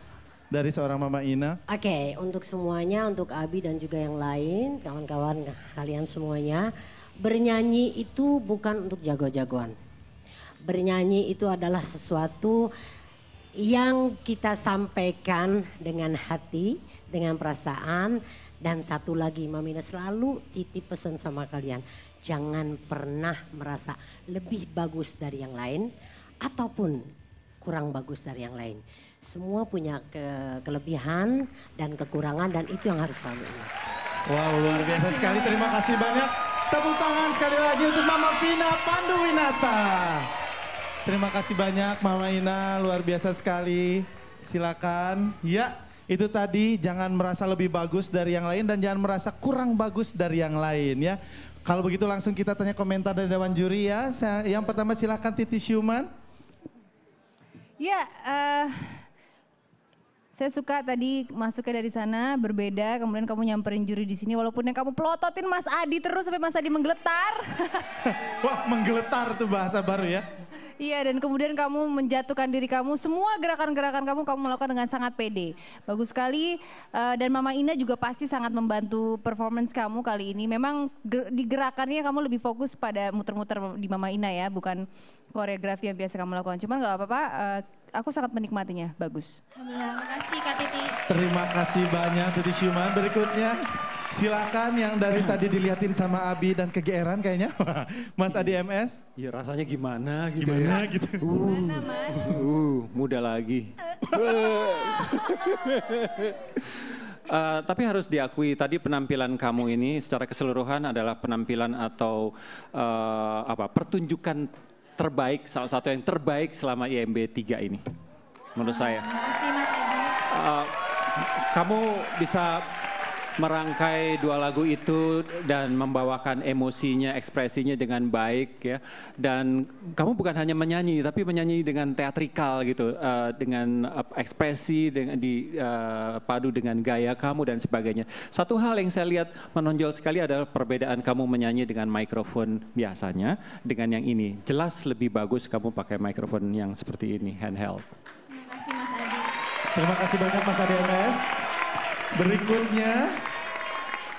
dari seorang Mama Ina? Oke, untuk semuanya, untuk Abi dan juga yang lain, kawan-kawan kalian semuanya, bernyanyi itu bukan untuk jago-jagoan. Bernyanyi itu adalah sesuatu yang kita sampaikan dengan hati, dengan perasaan, dan satu lagi Mamina selalu titip pesan sama kalian. Jangan pernah merasa lebih bagus dari yang lain ataupun kurang bagus dari yang lain. Semua punya ke- kelebihan dan kekurangan dan itu yang harus selalu ingat. Wow luar biasa sekali, terima kasih banyak. Tepuk tangan sekali lagi untuk Mama Vina Panduwinata. Terima kasih banyak Mama Ina, luar biasa sekali. Silakan. Ya, itu tadi jangan merasa lebih bagus dari yang lain dan jangan merasa kurang bagus dari yang lain ya. Kalau begitu langsung kita tanya komentar dari Dewan Juri ya. Yang pertama silakan Titi Siuman. Ya, eh, saya suka tadi masuknya dari sana berbeda, kemudian kamu nyamperin juri di sini walaupun yang kamu pelototin Mas Adi terus sampai Mas Adi menggeletar. *laughs* Wah menggeletar tuh bahasa baru ya. Iya dan kemudian kamu menjatuhkan diri kamu, semua gerakan-gerakan kamu kamu melakukan dengan sangat pede. Bagus sekali eh, dan Mama Ina juga pasti sangat membantu performance kamu kali ini. Memang di gerakannya kamu lebih fokus pada muter-muter di Mama Ina ya, bukan koreografi yang biasa kamu lakukan. Cuman gak apa-apa, eh, aku sangat menikmatinya, bagus. Alhamdulillah, makasih Kak Titi. Terima kasih banyak Titi Siuman. Berikutnya silakan yang dari tadi dilihatin sama Abi dan kegeeran kayaknya. *laughs* Mas Adi MS. Ya rasanya gimana gitu Gimana ya. gitu. Uh, uh, muda lagi. *laughs* Eh, tapi harus diakui tadi penampilan kamu ini secara keseluruhan adalah penampilan atau eh, apa pertunjukan terbaik salah satu yang terbaik selama IMB 3 ini menurut saya. Mas Edi. Eh, kamu bisa merangkai dua lagu itu dan membawakan emosinya, ekspresinya dengan baik ya. Dan kamu bukan hanya menyanyi, tapi menyanyi dengan teatrikal gitu, eh, dengan eh, ekspresi, dengan dipadu dengan gaya kamu dan sebagainya. Satu hal yang saya lihat menonjol sekali adalah perbedaan kamu menyanyi dengan mikrofon biasanya dengan yang ini. Jelas lebih bagus kamu pakai mikrofon yang seperti ini, handheld. Makasih Mas Adi. Terima kasih banyak Mas Adi MS. Berikutnya,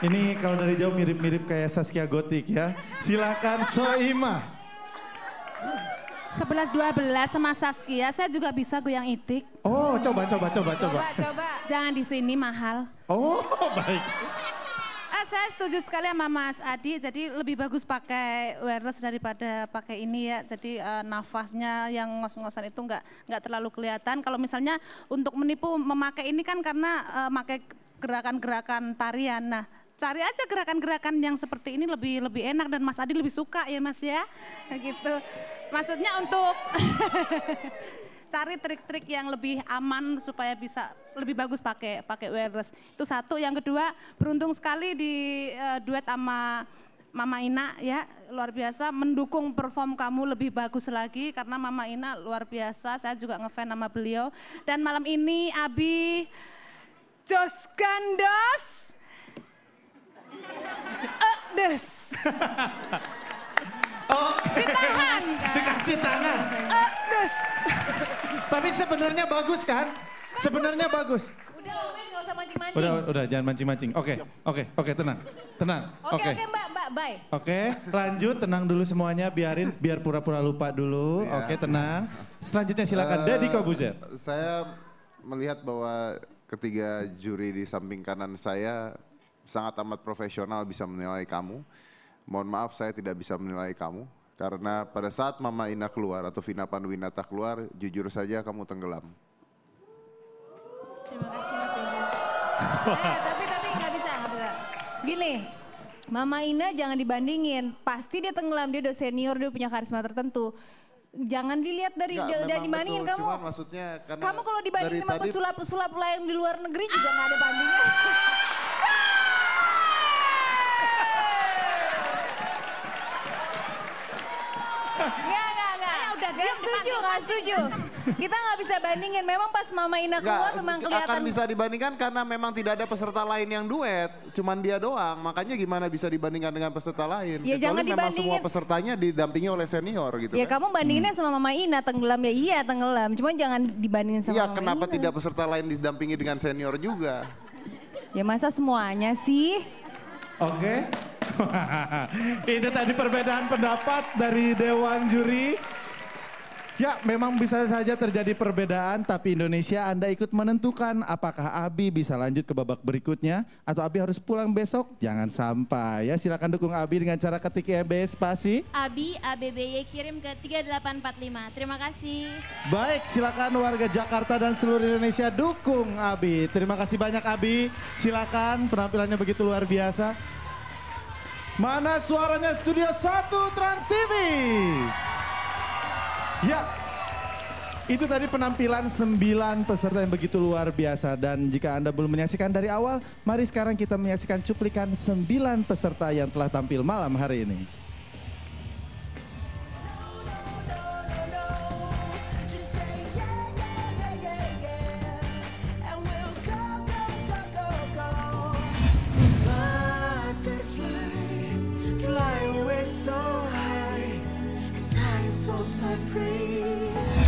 ini kalau dari jauh mirip-mirip kayak Saskia Gotik ya. Silakan Soima. 11-12 sama Saskia, saya juga bisa goyang itik. Oh, coba, coba, coba, coba. coba. Jangan di sini mahal. Oh, *laughs* baik. Ah, saya setuju sekali sama Mas Adi, jadi lebih bagus pakai wireless daripada pakai ini ya. Jadi eh, nafasnya yang ngos-ngosan itu nggak nggak terlalu kelihatan. Kalau misalnya untuk menipu memakai ini kan karena eh, pakai gerakan-gerakan tarian. Nah, cari aja gerakan-gerakan yang seperti ini lebih lebih enak dan Mas Adi lebih suka ya Mas ya. Gitu. Maksudnya untuk *laughs* cari trik-trik yang lebih aman supaya bisa lebih bagus pakai pakai wireless. Itu satu. Yang kedua, beruntung sekali di eh, duet sama Mama Ina ya luar biasa mendukung perform kamu lebih bagus lagi karena Mama Ina luar biasa. Saya juga ngefans sama beliau. Dan malam ini Abi Jos Gandos. Eh, des. *laughs* Ditahan. Dikasih tangan. Eh, *laughs* Tapi sebenarnya bagus kan? Sebenarnya bagus. Udah, Omes nggak usah mancing-mancing. Udah, udah jangan mancing-mancing. Oke, oke, oke, tenang. Tenang. Oke, Oke. oke Mbak, Mbak, bye. Oke, lanjut tenang dulu semuanya, biarin biar pura-pura lupa dulu. Iya. Oke, tenang. Selanjutnya silakan Eh, Deddy Kobuzer. Saya melihat bahwa ketiga juri di samping kanan saya sangat amat profesional bisa menilai kamu. Mohon maaf saya tidak bisa menilai kamu karena pada saat Mama Ina keluar atau Vina Panduwinata keluar, jujur saja kamu tenggelam. Terima kasih Mas Edi. Eh, tapi tapi nggak bisa, nggak bisa. Gini, Mama Ina jangan dibandingin. Pasti dia tenggelam, dia udah senior, dia punya karisma tertentu. Jangan dilihat dari Enggak, da- dari dibandingin betul. kamu. Cuman maksudnya karena kamu kalau dibandingin sama pesulap-pesulap lain di luar negeri juga nggak ada bandingnya. Nggak, nggak, nggak. udah Nggak setuju, nggak setuju. Kita nggak bisa bandingin. Memang pas Mama Ina keluar memang kelihatan. akan bisa dibandingkan karena memang tidak ada peserta lain yang duet, cuman dia doang. Makanya gimana bisa dibandingkan dengan peserta lain? Ya, Kecuali jangan memang semua dibandingin. pesertainnya didampingi oleh senior gitu Ya kan. kamu bandinginnya sama Mama Ina tenggelam ya iya tenggelam. Cuma jangan dibandingin sama Iya, Mama kenapa Ina. tidak peserta lain didampingi dengan senior juga? Ya masa semuanya sih? Oke. *laughs* Ini tadi perbedaan pendapat dari Dewan Juri. Ya, memang bisa saja terjadi perbedaan, tapi Indonesia Anda ikut menentukan apakah Abi bisa lanjut ke babak berikutnya atau Abi harus pulang besok. Jangan sampai ya, silakan dukung Abi dengan cara ketik EB spasi. Abi ABBY kirim ke 3845. Terima kasih. Baik, silakan warga Jakarta dan seluruh Indonesia dukung Abi. Terima kasih banyak Abi. Silakan penampilannya begitu luar biasa. Mana suaranya Studio 1 Trans TV? Ya, itu tadi penampilan sembilan peserta yang begitu luar biasa. Dan jika Anda belum menyaksikan dari awal, mari sekarang kita menyaksikan cuplikan sembilan peserta yang telah tampil malam hari ini. psalms I pray.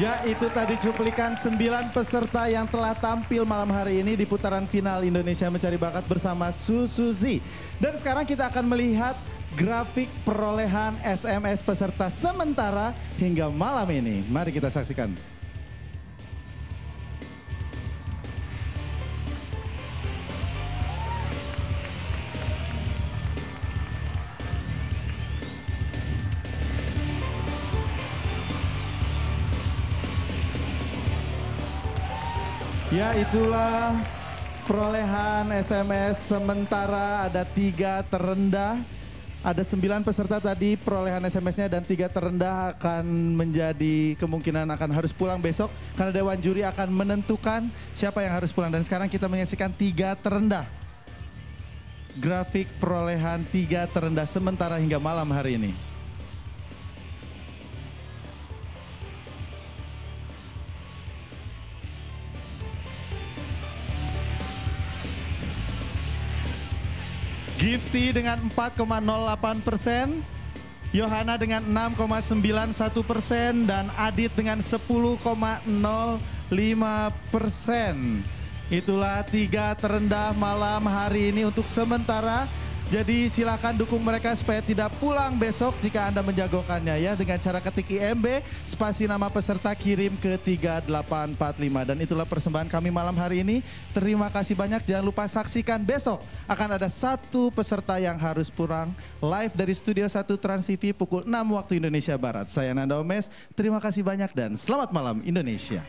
Ya itu tadi cuplikan 9 peserta yang telah tampil malam hari ini di putaran final Indonesia Mencari Bakat bersama Susuzi. Dan sekarang kita akan melihat grafik perolehan SMS peserta sementara hingga malam ini. Mari kita saksikan. Ya itulah perolehan SMS sementara ada tiga terendah. Ada sembilan peserta tadi perolehan SMS-nya dan tiga terendah akan menjadi kemungkinan akan harus pulang besok. Karena Dewan Juri akan menentukan siapa yang harus pulang. Dan sekarang kita menyaksikan tiga terendah. Grafik perolehan tiga terendah sementara hingga malam hari ini. Gifty dengan 4,08 persen, Yohana dengan 6,91 persen, dan Adit dengan 10,05 persen. Itulah tiga terendah malam hari ini untuk sementara. Jadi silakan dukung mereka supaya tidak pulang besok jika Anda menjagokannya ya dengan cara ketik IMB, spasi nama peserta kirim ke 3845 dan itulah persembahan kami malam hari ini. Terima kasih banyak, jangan lupa saksikan besok akan ada satu peserta yang harus pulang live dari Studio 1 Trans TV pukul 6 waktu Indonesia Barat. Saya Nanda Omes, terima kasih banyak dan selamat malam Indonesia.